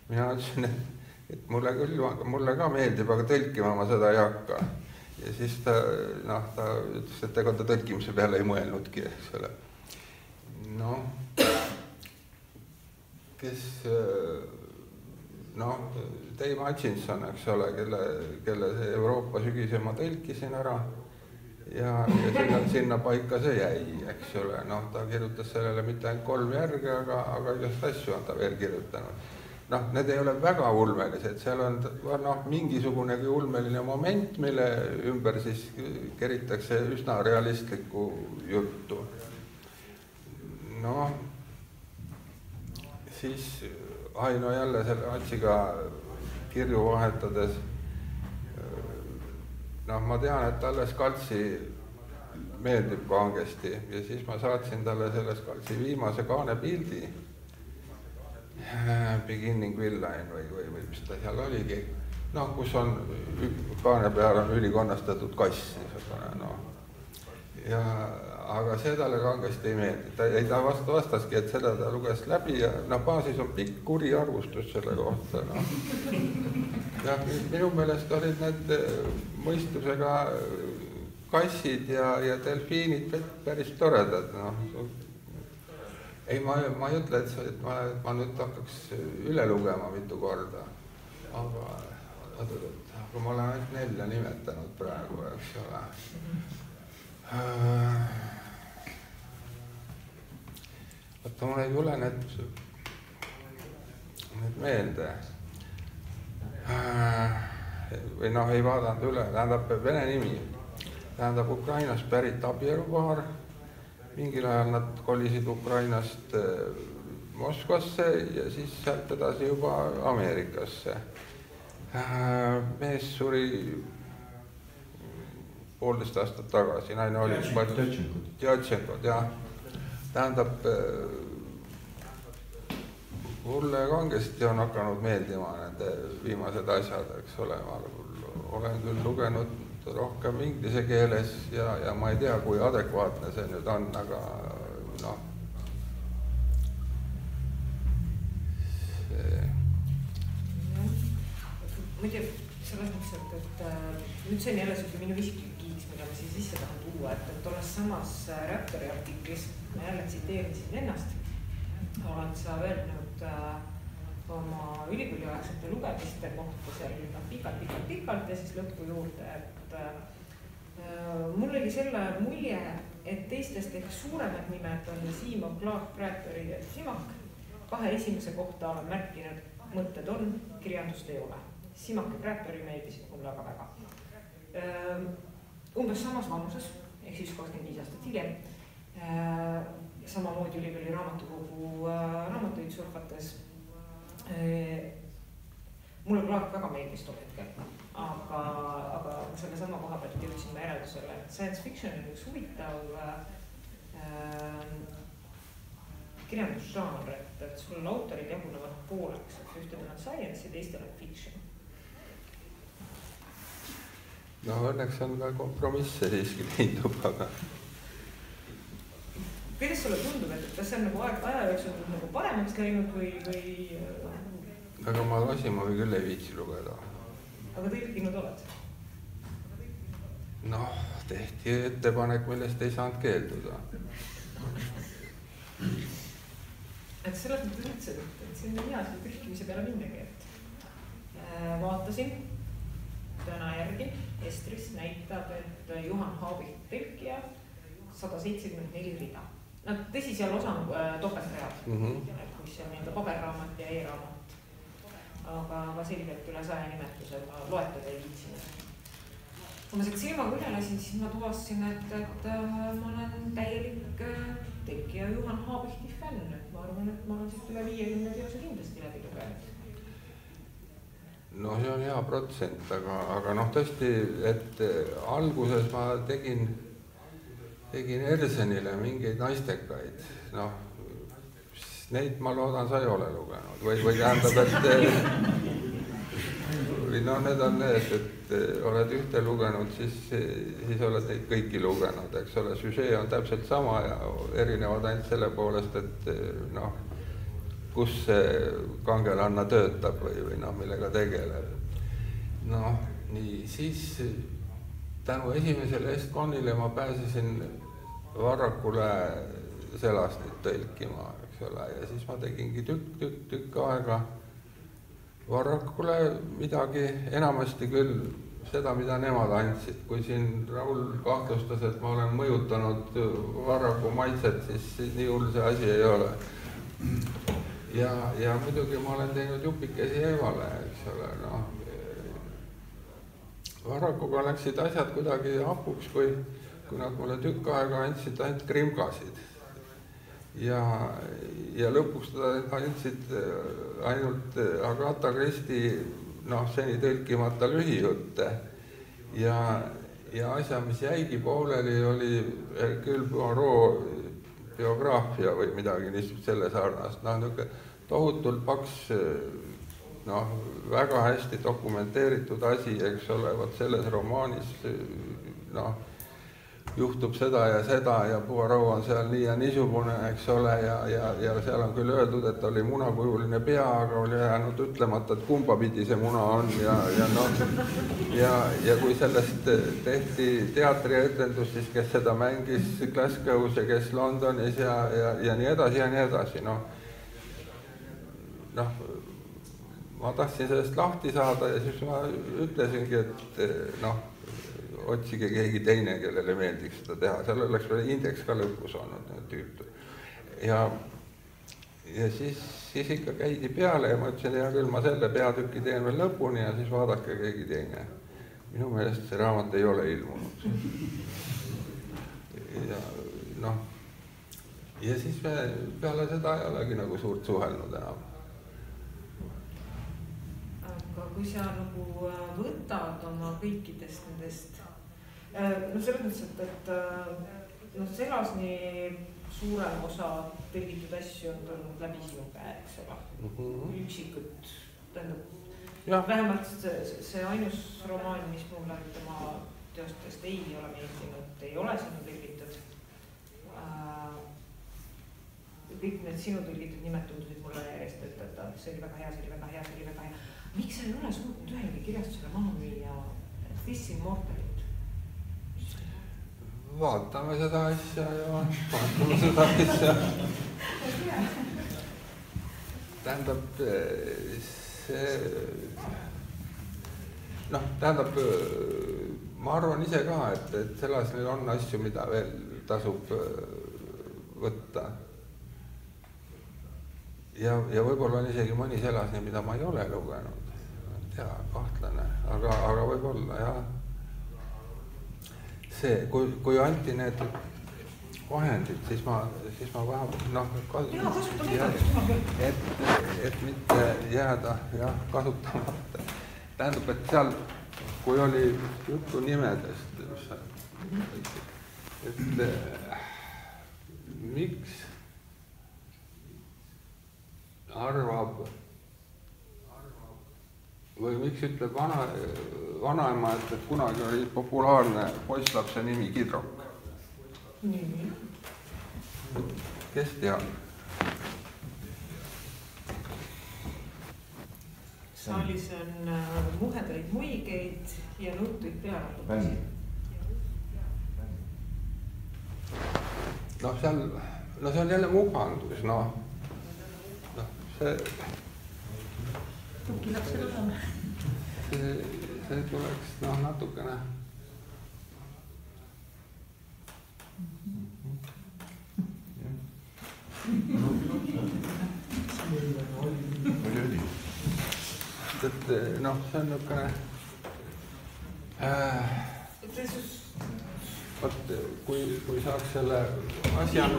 mina ütlesin, et, et mulle küll, mulle ka meeldib, aga tõlkima ma seda ei hakka. Ja siis ta noh, ta ütles, et ega ta tõlkimise peale ei mõelnudki, eks ole. noh, kes noh, Dave Hutchinson, eks ole, kelle, kelle see Euroopa sügise ma tõlkisin ära ja, ja sinna, sinna paika see jäi, eks ole, noh, ta kirjutas sellele mitte ainult kolm järge, aga, aga igast asju on ta veel kirjutanud. Noh, need ei ole väga ulmelised, seal on noh, mingisugunegi ulmeline moment, mille ümber siis keritakse üsna realistlikku juttu. noh, siis Aino jälle selle Atsiga kirju vahetades. noh, ma tean, et talle Skaltsi meeldib kangesti ja siis ma saatsin talle selle Skaltsi viimase kaanepildi. Beginning Villain või, või, või mis ta seal oligi. noh, kus on kaane peal on ülikonnastatud kass niisugune noh. ja aga see talle kangesti ei meeldi, ta ei, ta vastu vastaski, et seda ta luges läbi ja noh, baasis on pikk kuri arvustus selle kohta, noh. jah, minu meelest olid need äh, mõistusega kassid ja, ja delfiinid päris toredad, noh. Ei, ma, ma ei ütle, et see, et ma, et ma nüüd hakkaks üle lugema mitu korda, aga, aga ma olen ainult nelja nimetanud praegu, eks ole äh, vaata, mul ei tule need, need meelde. või noh, ei vaadanud üle, tähendab vene nimi, tähendab Ukrainast pärit abielupaar. Mingil ajal nad kolisid Ukrainast Moskvasse ja siis sealt edasi juba Ameerikasse. mees suri poolteist aastat tagasi, naine oli. Tjatšenkod, jah tähendab, mulle kangesti on hakanud meeldima nende viimased asjad, eks ole, ma olen küll lugenud rohkem inglise keeles ja, ja ma ei tea, kui adekvaatne see nüüd on, aga noh. muidu selles mõttes, et, et nüüd see on jälle sihuke minu isiklik kiiks, mida ma siia sisse tahan tuua, et, et tolles samas Raptori artiklis ma jälle tsiteerisin ennast, oled sa öelnud äh, oma ülikooliaegsete lugemiste kohta seal noh, pikalt-pikalt-pikalt ja siis lõppu juurde, et äh, mul oli sel ajal mulje, et teistest ehk suuremad nimed on Siimon, Clark, Bradbury ja Simak. kahe esimese kohta olen märkinud, mõtted on, kirjandust ei ole. Simak ja Bradbury meeldisid mulle aga väga. umbes samas vanuses ehk siis kakskümmend viis aastat hiljem Äh, samamoodi ülikooli raamatukogu äh, raamatuid surfates. Mulle Clark väga meeldis tol hetkel, aga, aga sellesama koha pealt jõudsin ma järeldusele, et science fiction on üks huvitav äh, kirjandusžanr, et, et sul autorid jagunevad pooleks, et ühtedel on science ja teistel on fiction. no õnneks on ka kompromisse siiski leidub, aga kuidas sulle tundub, et kas see on nagu aeg, aja jooksul nagu paremaks läinud või, või? aga ma Asimovi küll ei viitsi lugeda. aga tõlkinud oled? noh, tehti ettepanek, millest ei saanud keelduda. et selles mõttes üldse, et, et siin on hea selle tõlkimise peale minnagi, et äh, vaatasin täna järgi, Estris näitab, et Juhan Haabik tõlkija sada seitsekümmend neli rida no tõsi, seal osa on äh, topeltread mm, -hmm. et kus on nii-öelda paberraamat ja e-raamat. aga, aga selgelt üle saja nimetuse ma loetleda ei viitsinud. kui ma sealt silmaga üle lasin, siis ma tuvastasin, et, et äh, ma olen täielik äh, tegija Juhan Haabihti fänn, et ma arvan, et ma olen siit üle viiekümne teose kindlasti läbi lugenud no see on hea protsent, aga, aga noh, tõesti, et alguses ma tegin tegin Ersenile mingeid naistekaid, noh, neid ma loodan, sa ei ole lugenud. Või, või tähendab, et või noh, need on need, et oled ühte lugenud, siis, siis oled neid kõiki lugenud, eks ole, süžee on täpselt sama ja erinevad ainult selle poolest, et noh, kus see kangelanna töötab või, või noh, millega tegeleb. noh, nii, siis tänu esimesele Estconile ma pääsesin Varrakule selastit tõlkima, eks ole, ja siis ma tegingi tükk, tükk, tükk aega Varrakule midagi, enamasti küll seda, mida nemad andsid, kui siin Raul kahtlustas, et ma olen mõjutanud Varraku maitset, siis nii hull see asi ei ole. ja, ja muidugi ma olen teinud jupikesi Evale, eks ole, noh. Varrakuga läksid asjad kuidagi hapuks, kui kui nad mulle tükk aega andsid ainult krimkasid. ja, ja lõpuks andsid äh, ainult äh, Agatha Christie noh, seni tõlkimata lühijutte ja, ja asja, mis jäigi pooleli, oli küll Poirot biograafia või midagi niisugust selle sarnast, noh, niisugune tohutult paks noh, väga hästi dokumenteeritud asi, eks ole, vot selles romaanis noh juhtub seda ja seda ja Poirot on seal nii ja niisugune, eks ole, ja, ja, ja seal on küll öeldud, et oli munakujuline pea, aga oli jäänud ütlemata, et kumba pidi see muna on ja, ja noh, ja, ja kui sellest tehti teatrietendus, siis kes seda mängis Glasgow's ja kes Londonis ja, ja, ja nii edasi ja nii edasi, noh. noh, ma tahtsin sellest lahti saada ja siis ma ütlesingi, et noh otsige keegi teine, kellele meeldiks seda teha, seal oleks veel indeks ka lõpus olnud tüüp. ja, ja siis, siis ikka käidi peale ja ma ütlesin, hea küll, ma selle peatüki teen veel lõpuni ja siis vaadake keegi teine. minu meelest see raamat ei ole ilmunud. ja noh, ja siis me peale seda ei olegi nagu suurt suhelnud enam aga kui sa nagu võtad oma kõikidest nendest Äh, noh, selles mõttes, et, et äh, noh, Selasni suurem osa tõlgitud asju on tulnud läbi sinu käe, eks ole mm -hmm.. üksikut, tähendab, vähemalt see, see ainus romaan, mis mulle tema teostest ei ole meeldinud, ei ole sinu tõlgitud äh,. kõik need sinu tõlgitud nimed tundusid mulle järjest, et, et see oli väga hea, see oli väga hea, see oli väga hea. miks sa ei ole suutnud ühelegi kirjastusele maha müüa This Immortalit? Vaatame seda asja ja vaatame seda asja. tähendab see, noh, tähendab ma arvan ise ka, et, et selles neil on asju, mida veel tasub võtta. ja, ja võib-olla on isegi mõni selasni, mida ma ei ole lugenud, ma ei tea, kahtlane, aga, aga võib-olla jah see, kui, kui anti need vahendid, siis ma, siis ma vähemalt noh, et, et mitte jääda jah, kasutamata. tähendab, et seal, kui oli juttu nimedest, mis sa ütlesid, et äh, miks arvab või miks ütleb vana, vanaema, et, et kunagi oli populaarne poisslapse nimi Kidrok? kes teab? saalis on äh, muhedaid muigeid ja nuttuid pearahvusi. noh, seal, no see on jälle mugandus, noh, noh, see tukilapsed olema. see, see tuleks noh, natukene. et noh, see on niisugune äh,. vot kui, kui saaks selle asja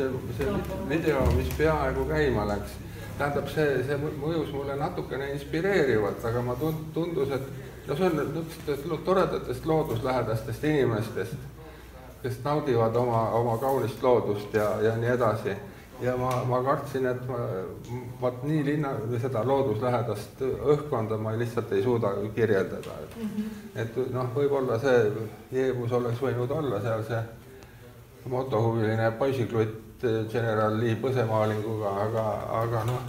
see, see video, mis peaaegu käima läks, tähendab, see, see mõjus mulle natukene inspireerivalt, aga ma tund-, tundus, et no see on niisugustest toredatest looduslähedastest inimestest, kes naudivad oma, oma kaunist loodust ja, ja nii edasi. ja ma, ma kartsin, et ma, vot nii linna seda looduslähedast õhkkonda ma lihtsalt ei suuda kirjeldada, et mm -hmm. et noh, võib-olla see Jeebus oleks võinud olla seal see motohuviline poisiklutt general Lee põsemaalinguga, aga, aga noh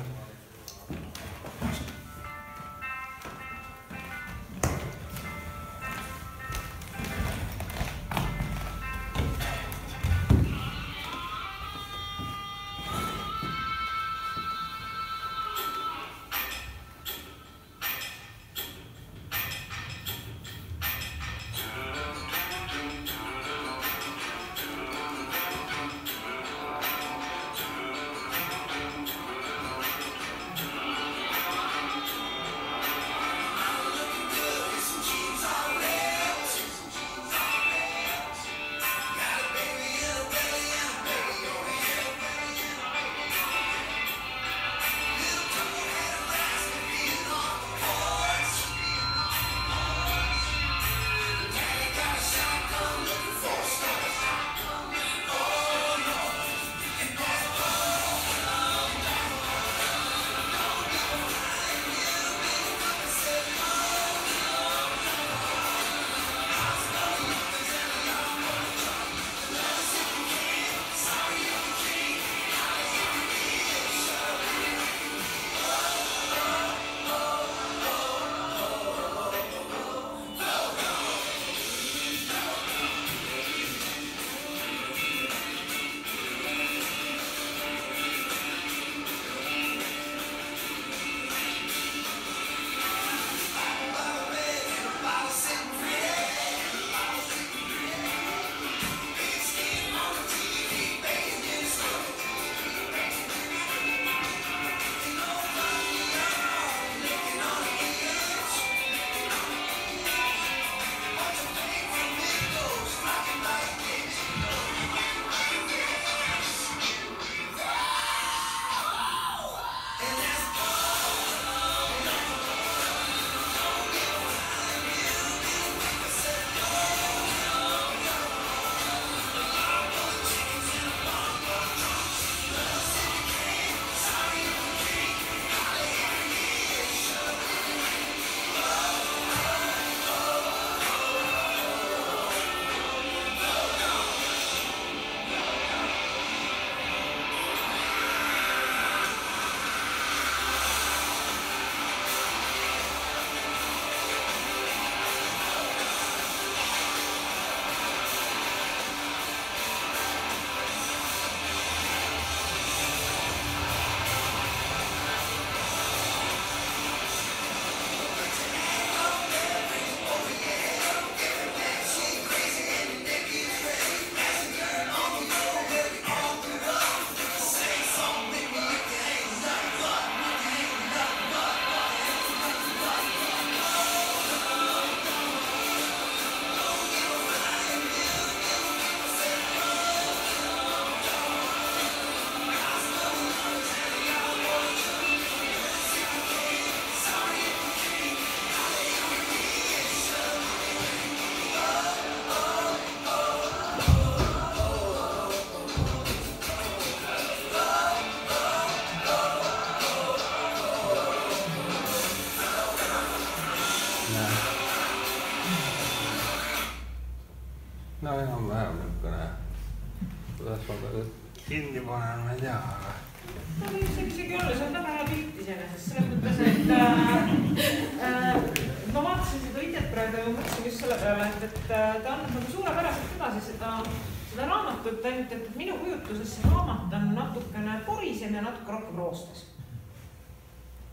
et minu kujutuses see raamat on natukene porisem ja natuke rohkem roostes.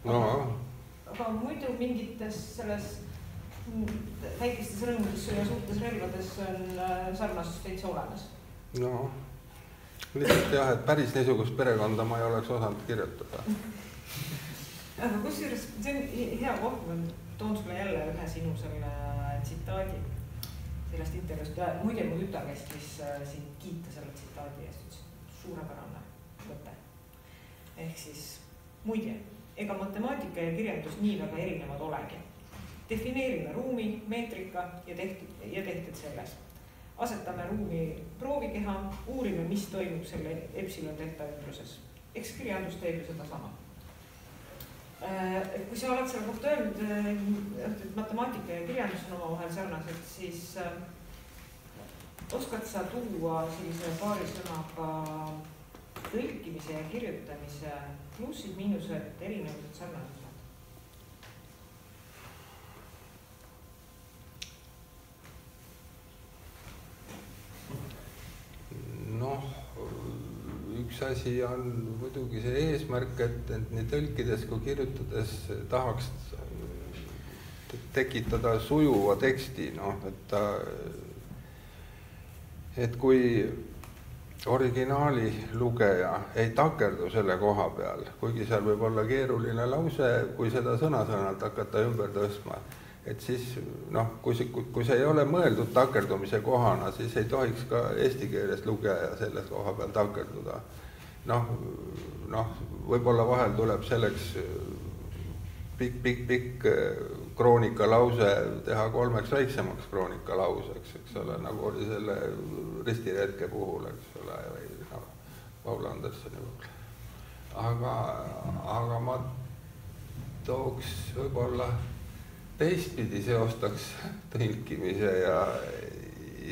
no aga muidu mingites selles väikestes rõõmudes ja suurtes relvades on äh, sarnasus täitsa olemas. no lihtsalt jah, et päris niisugust perekonda ma ei oleks osanud kirjutada. aga kusjuures see on hea koht, ma toon sulle jälle ühe sinu selle tsitaadi sellest intervjuust. muide, mu tütar käis siis äh, sind kiita selle tsitaadi eest, ütles, et suurepärane mõte. ehk siis muide, ega matemaatika ja kirjandus nii väga erinevad olegi. defineerime ruumi, meetrika ja tehtud ja tehted selles asetame ruumi proovikeha, uurime, mis toimub selle epsilon delta ümbruses. eks kirjandus teeb ju sedasama. Et kui sa oled selle kohta öelnud, et matemaatika ja kirjandus on omavahel sarnased, siis oskad sa tuua sellise paari sõnaga tõlkimise ja kirjutamise plussid, miinused, erinevused, sarnasused? noh, üks asi on muidugi see eesmärk, et, et nii tõlkides kui kirjutades tahaks tekitada sujuva teksti, noh, et ta, et kui originaali lugeja ei takerdu selle koha peal, kuigi seal võib olla keeruline lause, kui seda sõna-sõnalt hakata ümber tõstma et siis noh, kui see, kui see ei ole mõeldud takerdumise kohana, siis ei tohiks ka eesti keeles lugeja selle koha peal takerduda. Noh, noh, võib-olla vahel tuleb selleks pikk-pikk-pikk kroonikalause teha kolmeks väiksemaks kroonikalauseks, eks ole, nagu oli selle ristiretke puhul, eks ole, või noh, Paul Andersoni puhul. aga, aga ma tooks võib-olla teistpidi seostaks tõlkimise ja,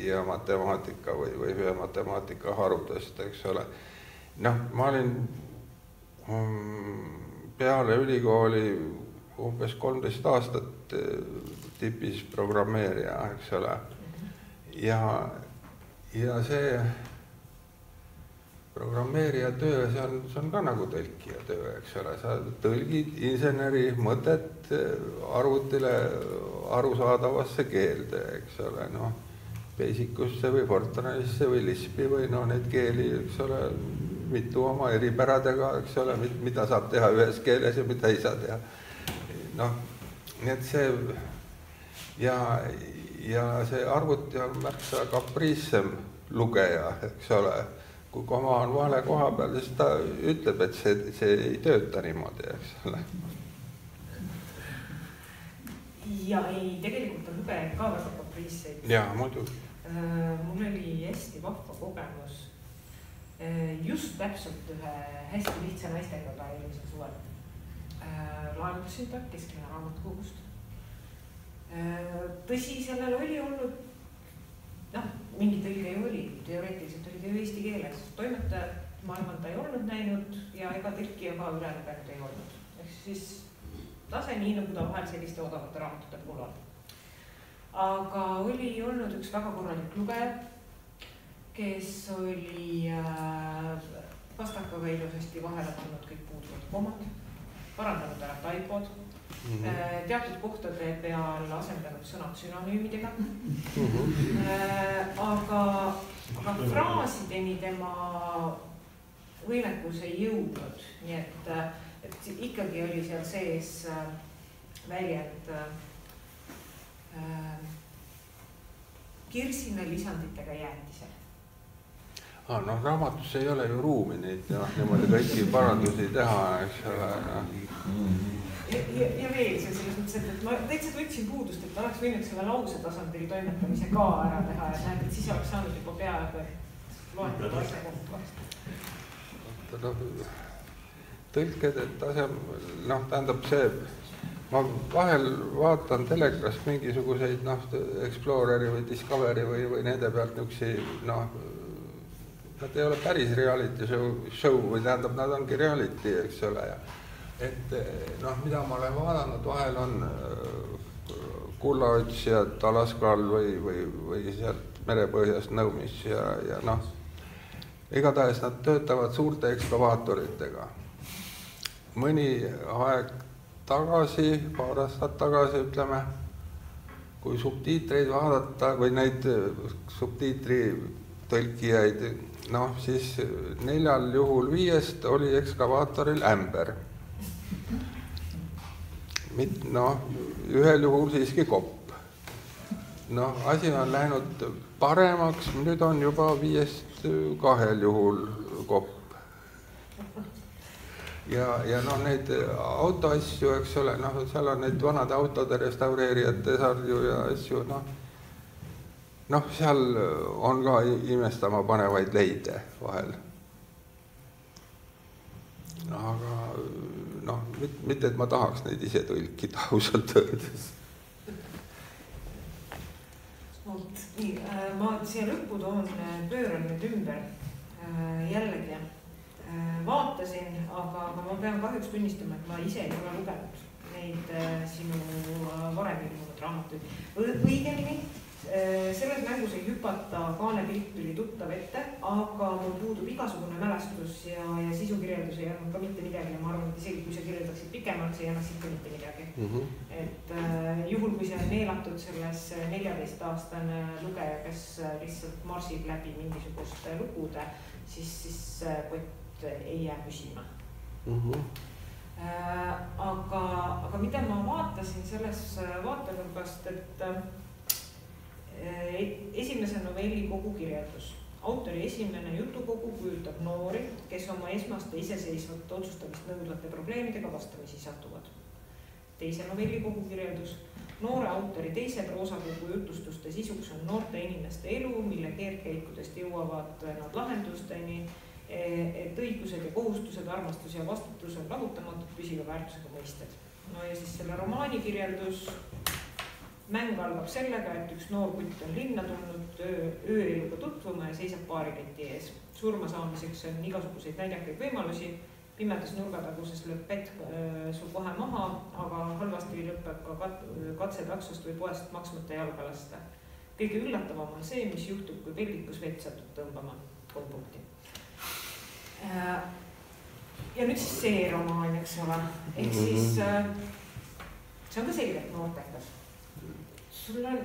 ja matemaatika või, või ühe matemaatika harudest, eks ole. Noh, ma olin mm, peale ülikooli umbes kolmteist aastat eh, tipis programmeerija, eks ole. ja, ja see programmeerija töö, see on, see on ka nagu tõlkija töö, eks ole, sa tõlgid inseneri mõtet arvutile arusaadavasse keelde, eks ole, noh, Basic usse või Fortranisse või Lispi või noh, neid keeli, eks ole, mitu oma eripäradega, eks ole, mida saab teha ühes keeles ja mida ei saa teha. noh, nii et see ja, ja see arvuti on märksa kapriissem lugeja, eks ole kui koma on vale koha peal, siis ta ütleb, et see, see ei tööta niimoodi, eks ole. ja ei, tegelikult on lugejaid ka väga kapriisseid. jaa, muidugi. Äh, mul oli hästi vahva kogemus just täpselt ühe hästi lihtsa naistega ka eelmisel suvel. Äh, laenustasin ta Kesklinna raamatukogust. tõsi, sellel oli olnud noh, mingi tõlge ju oli, teoreetiliselt oli ta ju eesti keeles, toimetajat ma arvan, ta ei olnud näinud ja ega tõlkija ka üle lugenud ei olnud. ehk siis tase nii, nagu ta vahel selliste odavate raamatute puhul on. aga oli olnud üks väga korralik lugeja, kes oli äh, pastakaga ilusasti vahele pannud kõik puuduvad komad, parandanud ära taipod mm -hmm. teatud kohtade peal asendanud sõnad sünonüümidega mm. -hmm. aga, aga fraasideni tema võimekus ei jõudnud, nii et, et ikkagi oli seal sees väljend äh, kirsina lisanditega jäätisel ah,. noh, raamatus ei ole ju ruumi neid noh, niimoodi kõiki parandusi teha, eks ole no ja, ja, ja veel see selles mõttes, et, et ma täitsa tundsin puudust, et oleks võinud selle lause tasandil toimetamise ka ära teha ja et siis oleks saanud juba peaaegu loetud asja kokku. noh, tõlked, et asja, noh, tähendab see, ma vahel vaatan telekast mingisuguseid noh, Exploreri või Discovery või, või nende pealt niisuguseid noh, nad ei ole päris reality show, show või tähendab, nad ongi reality, eks ole, ja et noh, mida ma olen vaadanud, vahel on äh, kullaotsijad Alaskal või, või, või sealt merepõhjast Nõumis ja, ja noh, igatahes nad töötavad suurte ekskavaatoritega. mõni aeg tagasi, paar aastat tagasi ütleme, kui subtiitreid vaadata või neid subtiitri tõlkijaid, noh siis neljal juhul viiest oli ekskavaatoril ämber mit-, noh, ühel juhul siiski kopp. noh, asi on läinud paremaks, nüüd on juba viiest kahel juhul kopp. ja, ja noh, neid autoasju, eks ole, noh, seal on neid vanade autode restaureerijate sarju ja asju, noh, noh, seal on ka imestama panevaid leide vahel aga noh, mitte, et ma tahaks neid ise tõlkida ausalt öeldes. vot nii, äh, ma siia lõppu toon, pööran nüüd ümber jällegi vaatasin, aga, aga ma pean kahjuks tunnistama, et ma ise ei ole lugenud neid sinu varem ilmunud raamatuid. õigemini Äh, selles mängus ei hüpata, kaanepilt tuli tuttav ette, aga mul puudub igasugune mälestus ja, ja sisukirjeldus ei andnud ka mitte midagi ja ma arvan, et isegi kui sa kirjeldaksid pikemalt, see ei annaks ikka mitte midagi mm. -hmm. et äh, juhul, kui see on neelatud selles neljateistaastane lugeja, kes lihtsalt marsib läbi mingisuguste lugude, siis, siis kott ei jää püsima mm. -hmm. Äh, aga, aga mida ma vaatasin selles vaatenurgast, et äh, esimese novelli kogukirjeldus. autori esimene jutukogu kujutab noori, kes oma esmaste iseseisvat otsustamist nõudvate probleemidega vastamisi satuvad. teise novelli kogukirjeldus. noore autori teise proosakogu jutustuste sisuks on noorte inimeste elu, mille keerdkäikudest jõuavad nad lahendusteni eh, et õigused ja kohustused, armastus ja vastutus on lahutamatud püsiva väärtusega mõisted. no ja siis selle romaani kirjeldus mäng algab sellega, et üks noor kutt on linna tulnud ööeluga tutvuma ja seisab baariketi ees. surma saamiseks on igasuguseid näljakaid võimalusi. pimedas nurgataguses lööb pett äh, su kohe maha, aga halvasti lõpeb ka kat, katse taksost või poest maksmata jalga lasta. kõige üllatavam on see, mis juhtub, kui peldikus vett satub tõmbama. kolm punkti äh, ja nüüd siis see romaan, eks ole, ehk siis äh, see on ka selgelt noortekas sul on?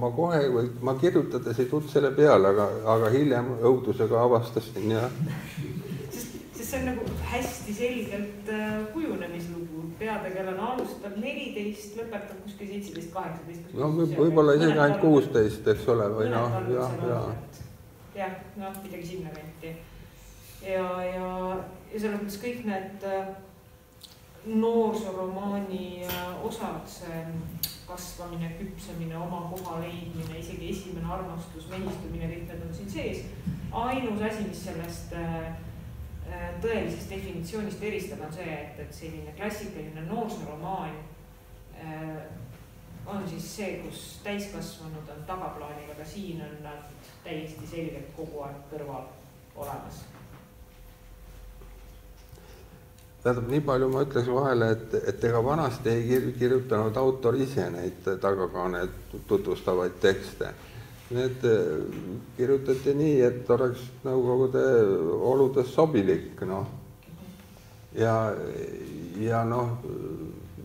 ma kohe, ma kirjutades ei tulnud selle peale, aga, aga hiljem õudusega avastasin ja. sest, sest see on nagu hästi selgelt äh, kujunemislugu, peategelane alustab neliteist, lõpetab kuskil seitseteist, kaheksateist. no võib-olla isegi ainult kuusteist, eks ole, või noh, jah, ja. jah, noh, midagi sinnakanti. ja, ja, ja selles mõttes kõik need äh, noorsooروmaani äh, osad, see kasvamine, küpsemine, oma koha leidmine, isegi esimene armastus, mehistumine, kõik need on siin sees. ainus asi, mis sellest äh, äh, tõelisest definitsioonist eristab, on see, et, et selline klassikaline noorsooromaan on siis see, kus täiskasvanud on tagaplaanil, aga siin on nad täiesti selgelt kogu aeg kõrval olemas tähendab, nii palju ma ütleks vahele, et, et ega vanasti ei kir kirjutanud autor ise neid tagakaanet tutvustavaid tekste. Need äh, kirjutati nii, et oleks Nõukogude oludes sobilik, noh. ja, ja noh,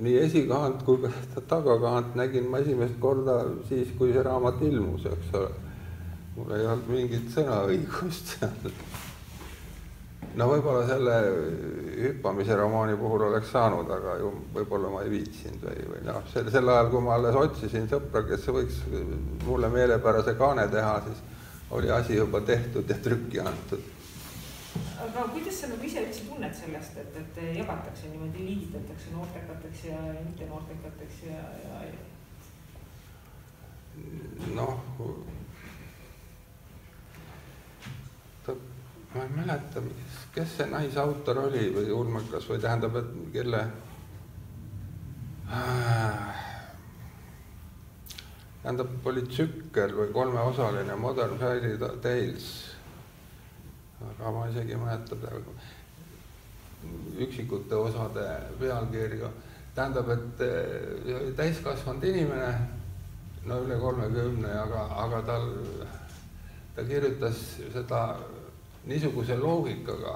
nii esikaant kui ka tagakaant nägin ma esimest korda siis, kui see raamat ilmus, eks ole. mul ei olnud mingit sõnaõigust seal no võib-olla selle hüppamise romaani puhul oleks saanud, aga ju võib-olla ma ei viitsinud või, või noh, sel, sel ajal, kui ma alles otsisin sõpra, kes võiks mulle meelepärase kaane teha, siis oli asi juba tehtud ja trükki antud. aga kuidas sa nagu ise üldse tunned sellest, et, et jagatakse niimoodi, liigitatakse noortekateks ja mitte noortekateks ja, ja? noh ma ei mäleta, kes see naisautor oli või ulmekas või tähendab, et kelle tähendab, oli tsükkel või kolmeosaline Modern Fairy Tales. aga ma isegi ei mäleta praegu üksikute osade pealkirju. tähendab, et eh, täiskasvanud inimene, no üle kolmekümne, aga, aga tal, ta kirjutas seda niisuguse loogikaga,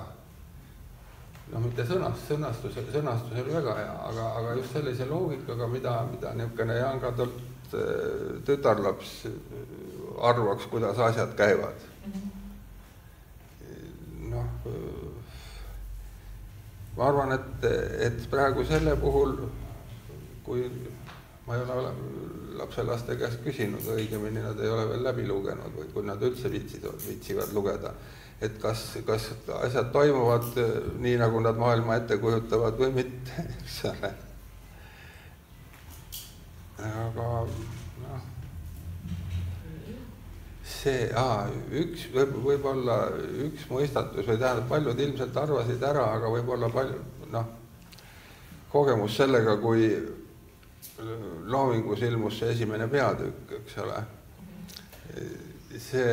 noh, mitte sõnast, sõnastus, sõnastus oli väga hea, aga, aga just sellise loogikaga, mida, mida niisugune young adult äh, tütarlaps arvaks, kuidas asjad käivad. noh, ma arvan, et, et praegu selle puhul, kui ma ei ole lapselaste käest küsinud, õigemini nad ei ole veel läbi lugenud või kui nad üldse viitsivad, viitsivad lugeda et kas, kas asjad toimuvad eh, nii, nagu nad maailma ette kujutavad või mitte, eks ole. aga noh, see, üks võib, võib-olla üks mõistatus või tähendab, paljud ilmselt arvasid ära, aga võib-olla palju, noh, kogemus sellega, kui loomingus ilmus see esimene peatükk, eks ole. see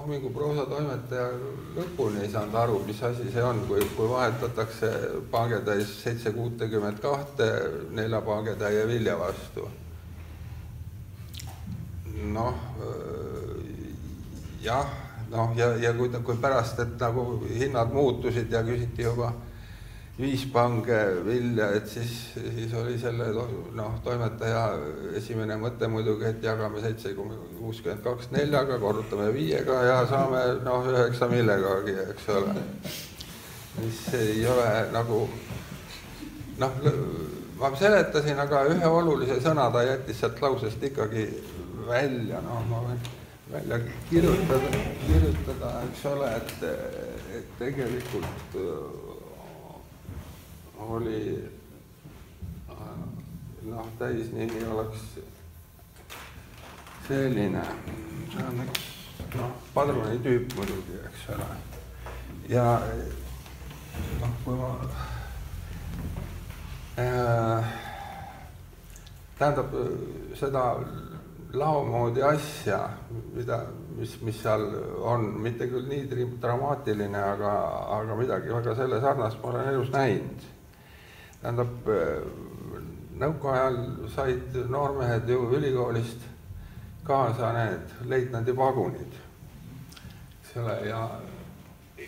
loomingu proosatoimetaja lõpuni ei saanud aru, mis asi see on, kui, kui vahetatakse paagetäis seitse kuutekümmet kahte nelja paagetäie vilja vastu. noh, jah, noh, ja, ja kui, kui pärast, et nagu hinnad muutusid ja küsiti juba viis pange vilja, et siis, siis oli selle noh, toimetaja esimene mõte muidugi, et jagame seitse kuuskümmend kaks neljaga, korrutame viiega ja saame noh, üheksa millegagi, eks ole. mis ei ole nagu noh, ma seletasin, aga ühe olulise sõna ta jättis sealt lausest ikkagi välja, noh, ma võin välja kirjutada, kirjutada, eks ole, et, et tegelikult oli noh, täisnimi oleks selline, see on üks noh, padrunitüüp muidugi, eks ole. ja noh, kui ma äh, tähendab seda lao moodi asja, mida, mis, mis seal on, mitte küll nii dramaatiline, aga, aga midagi väga selle sarnast ma olen elus näinud tähendab, nõukaajal said noormehed ju ülikoolist kaasa need leitnandi pagunid, eks ole, ja,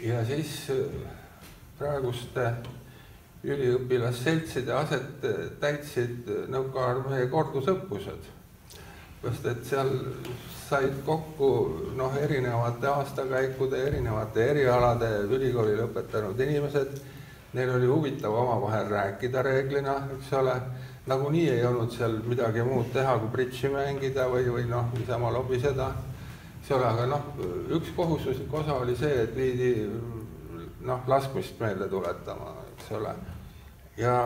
ja siis praeguste üliõpilasseltside aset täitsid nõukaarmee kordusõppused. sest et seal said kokku noh, erinevate aastakäikude, erinevate erialade ülikooli lõpetanud inimesed Neil oli huvitav omavahel rääkida reeglina, eks ole, nagunii ei olnud seal midagi muud teha, kui bridži mängida või, või noh, niisama lobiseda, eks ole, aga noh, üks kohustuslik osa oli see, et viidi noh, laskmist meelde tuletama, eks ole. ja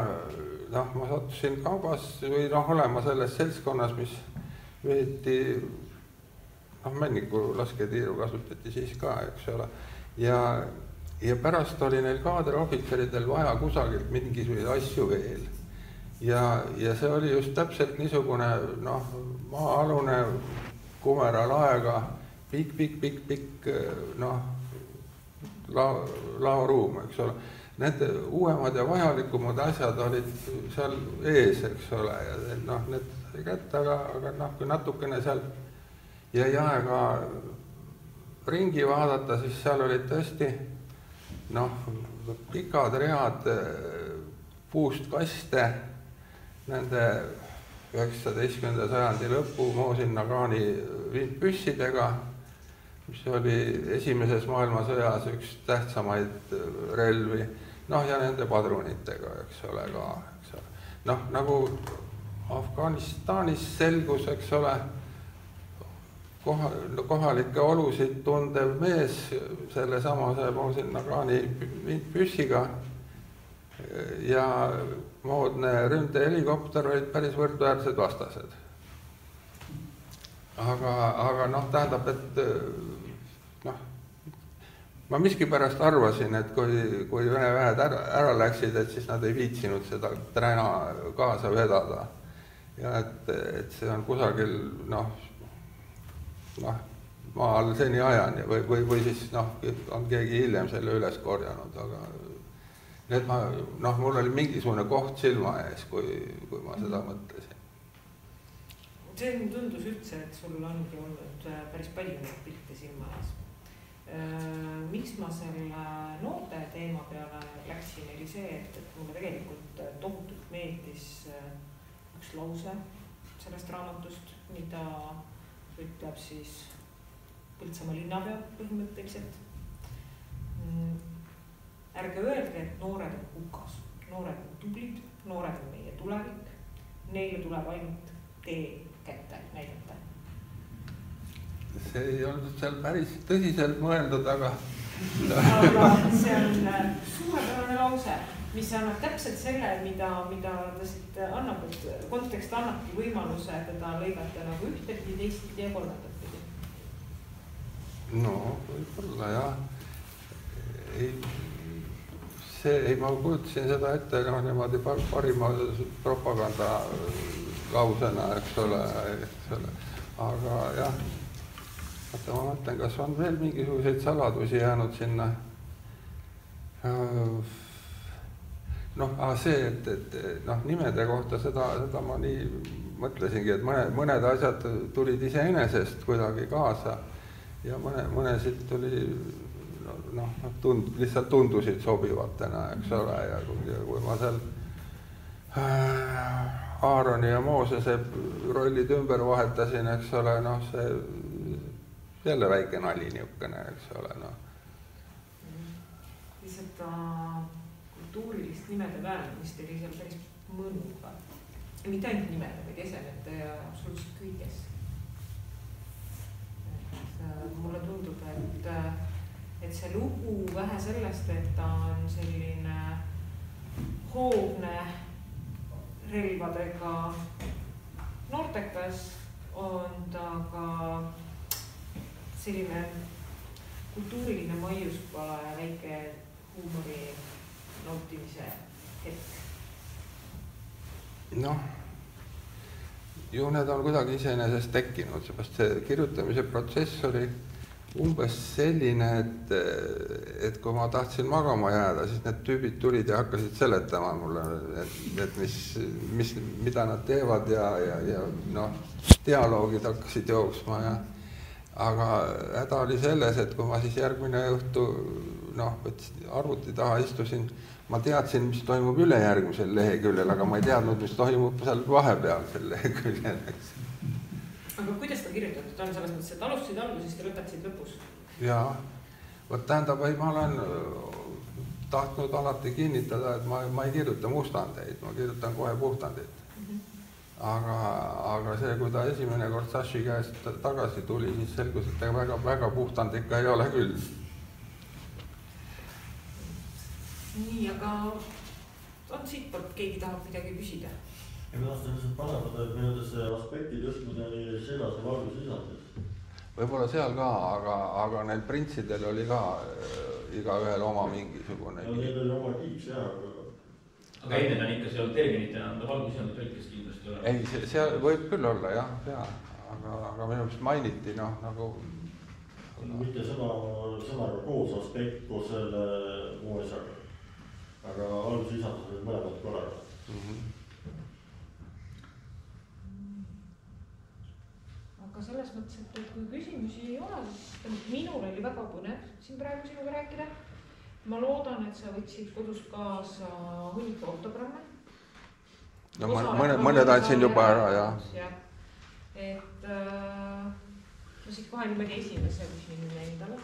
noh, ma sattusin kaubas või noh, olema selles seltskonnas, mis veeti noh, Männiku lasketiiru kasutati siis ka, eks ole, ja ja pärast oli neil kaaderohvitseridel vaja kusagilt mingisuguseid asju veel. ja, ja see oli just täpselt niisugune noh, maa-alune Kumera laega pikk-pikk-pikk-pikk noh, lao, laoruum, eks ole. Need uuemad ja vajalikumad asjad olid seal ees, eks ole, ja noh, need sai kätte, aga, aga noh, kui natukene seal jäi aega ringi vaadata, siis seal olid tõesti noh, pikad read eh, puust kaste nende üheksateistkümnenda sajandi lõpu Mosin Nagani vintpüssidega, mis oli esimeses maailmasõjas üks tähtsamaid relvi, noh ja nende padrunitega, eks ole ka, eks ole. noh, nagu Afganistanis selgus, eks ole koha, kohalikke olusid tundev mees sellesamase Mosin Nagani püssiga ja moodne ründehelikopter olid päris võrdväärsed vastased. aga, aga noh, tähendab, et noh, ma miskipärast arvasin, et kui, kui Vene väed ära, ära läksid, et siis nad ei viitsinud seda träna kaasa vedada. ja et, et see on kusagil noh, noh, maa all seniajani või, või, või siis noh, on keegi hiljem selle üles korjanud, aga need ma, noh, mul oli mingisugune koht silma ees, kui, kui ma seda mõtlesin. see tundus üldse, et sul ongi olnud äh, päris palju neid pilte silma ees. Äh, miks ma selle noorte teema peale läksin, oli see, et, et mulle tegelikult tohutult meeldis äh, üks lause sellest raamatust, mida ütleb siis Põltsamaa linnapea põhimõtteliselt. Mm, ärge öelge, et noored on hukas, noored on tublid, noored on meie tulevik. Neile tuleb ainult tee kätte näidata. see ei olnud seal päris tõsiselt mõeldud, aga. aga see on äh, suurepärane lause mis annab täpselt selle, mida, mida ta siit annab, et kontekst annabki võimaluse teda lõigata nagu ühtepidi, teistpidi ja kolmandat pidi. no võib-olla jah. ei, see ei, ma kujutasin seda ette noh, niimoodi par, parima propaganda lausena, eks ole, eks ole, aga jah. oota, ma mõtlen, kas on veel mingisuguseid saladusi jäänud sinna noh, see, et, et noh, nimede kohta seda, seda ma nii mõtlesingi, et mõne, mõned asjad tulid iseenesest kuidagi kaasa ja mõne, mõnesid tuli noh, tund-, lihtsalt tundusid sobivatena, eks ole, ja kui, ja kui ma seal äh, Aaroni ja Moosese rollid ümber vahetasin, eks ole, noh, see jälle väike nali niisugune, eks ole, noh. lihtsalt äh, kultuurilist nimede väärindamist oli seal päris mõnuga. mitte ainult nimede, vaid esemete ja absoluutselt kõiges. et äh, mulle tundub, et, äh, et see lugu vähe sellest, et ta on selline hoogne relvadega noortekas, on ta ka selline kultuuriline maiuspala ja väike huumori nautimise hetk. noh, ju need on kuidagi iseenesest tekkinud, seepärast see kirjutamise protsess oli umbes selline, et, et kui ma tahtsin magama jääda, siis need tüübid tulid ja hakkasid seletama mulle, et, et mis, mis, mida nad teevad ja, ja, ja noh, dialoogid hakkasid jooksma ja aga häda oli selles, et kui ma siis järgmine õhtu noh, arvuti taha, istusin, ma teadsin, mis toimub ülejärgmisel leheküljel, aga ma ei teadnud, mis toimub seal vahepealsel leheküljel, eks. aga kuidas ta kirjutatud on, selles mõttes, et alustasid algusest ja lõpetasid lõpus? jaa, vot tähendab, ei, ma olen tahtnud alati kinnitada, et ma, ma ei kirjuta mustandeid, ma kirjutan kohe puhtandeid. -hmm aga, aga see, kui ta esimene kord Saši käest tagasi tuli, siis selgus, et ta väga, väga puhtalt ikka ei ole küll. Nii, aga on siitpoolt keegi tahab midagi küsida? ja ma tahtsin lihtsalt parandada, et minu arust see aspekti tõstmine oli sedasi valguslisandes. võib-olla seal ka, aga, aga neil printsidel oli ka äh, igaühel oma mingisugune. no neil oli oma kiiks jah, aga. aga enne on ikka seal terminitena on ta valguslisand tõlkes kindlasti olemas. ei, seal võib küll olla jah, ja aga, aga minu meelest mainiti noh, nagu. mitte sõna, sõnaga koos aspekt koos selle muu asjaga aga algusisandus olid mõlemad korraga mm. -hmm. aga selles mõttes, et, kui küsimusi ei ole, siis minul oli väga põnev siin praegu sinuga rääkida. ma loodan, et sa võtsid kodus kaasa hunniku autogramme. no mõned, mõned andsin juba ära jah. jah, et äh, ma siit kohe niimoodi esimese küsin endale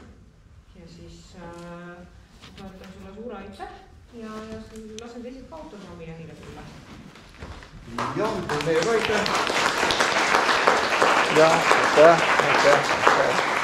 ja siis äh, ma ütlen sulle suure aitäh ja, ja lasen teised ka autograami jahile tulla. jah, teile ka aitäh. jah, aitäh, aitäh.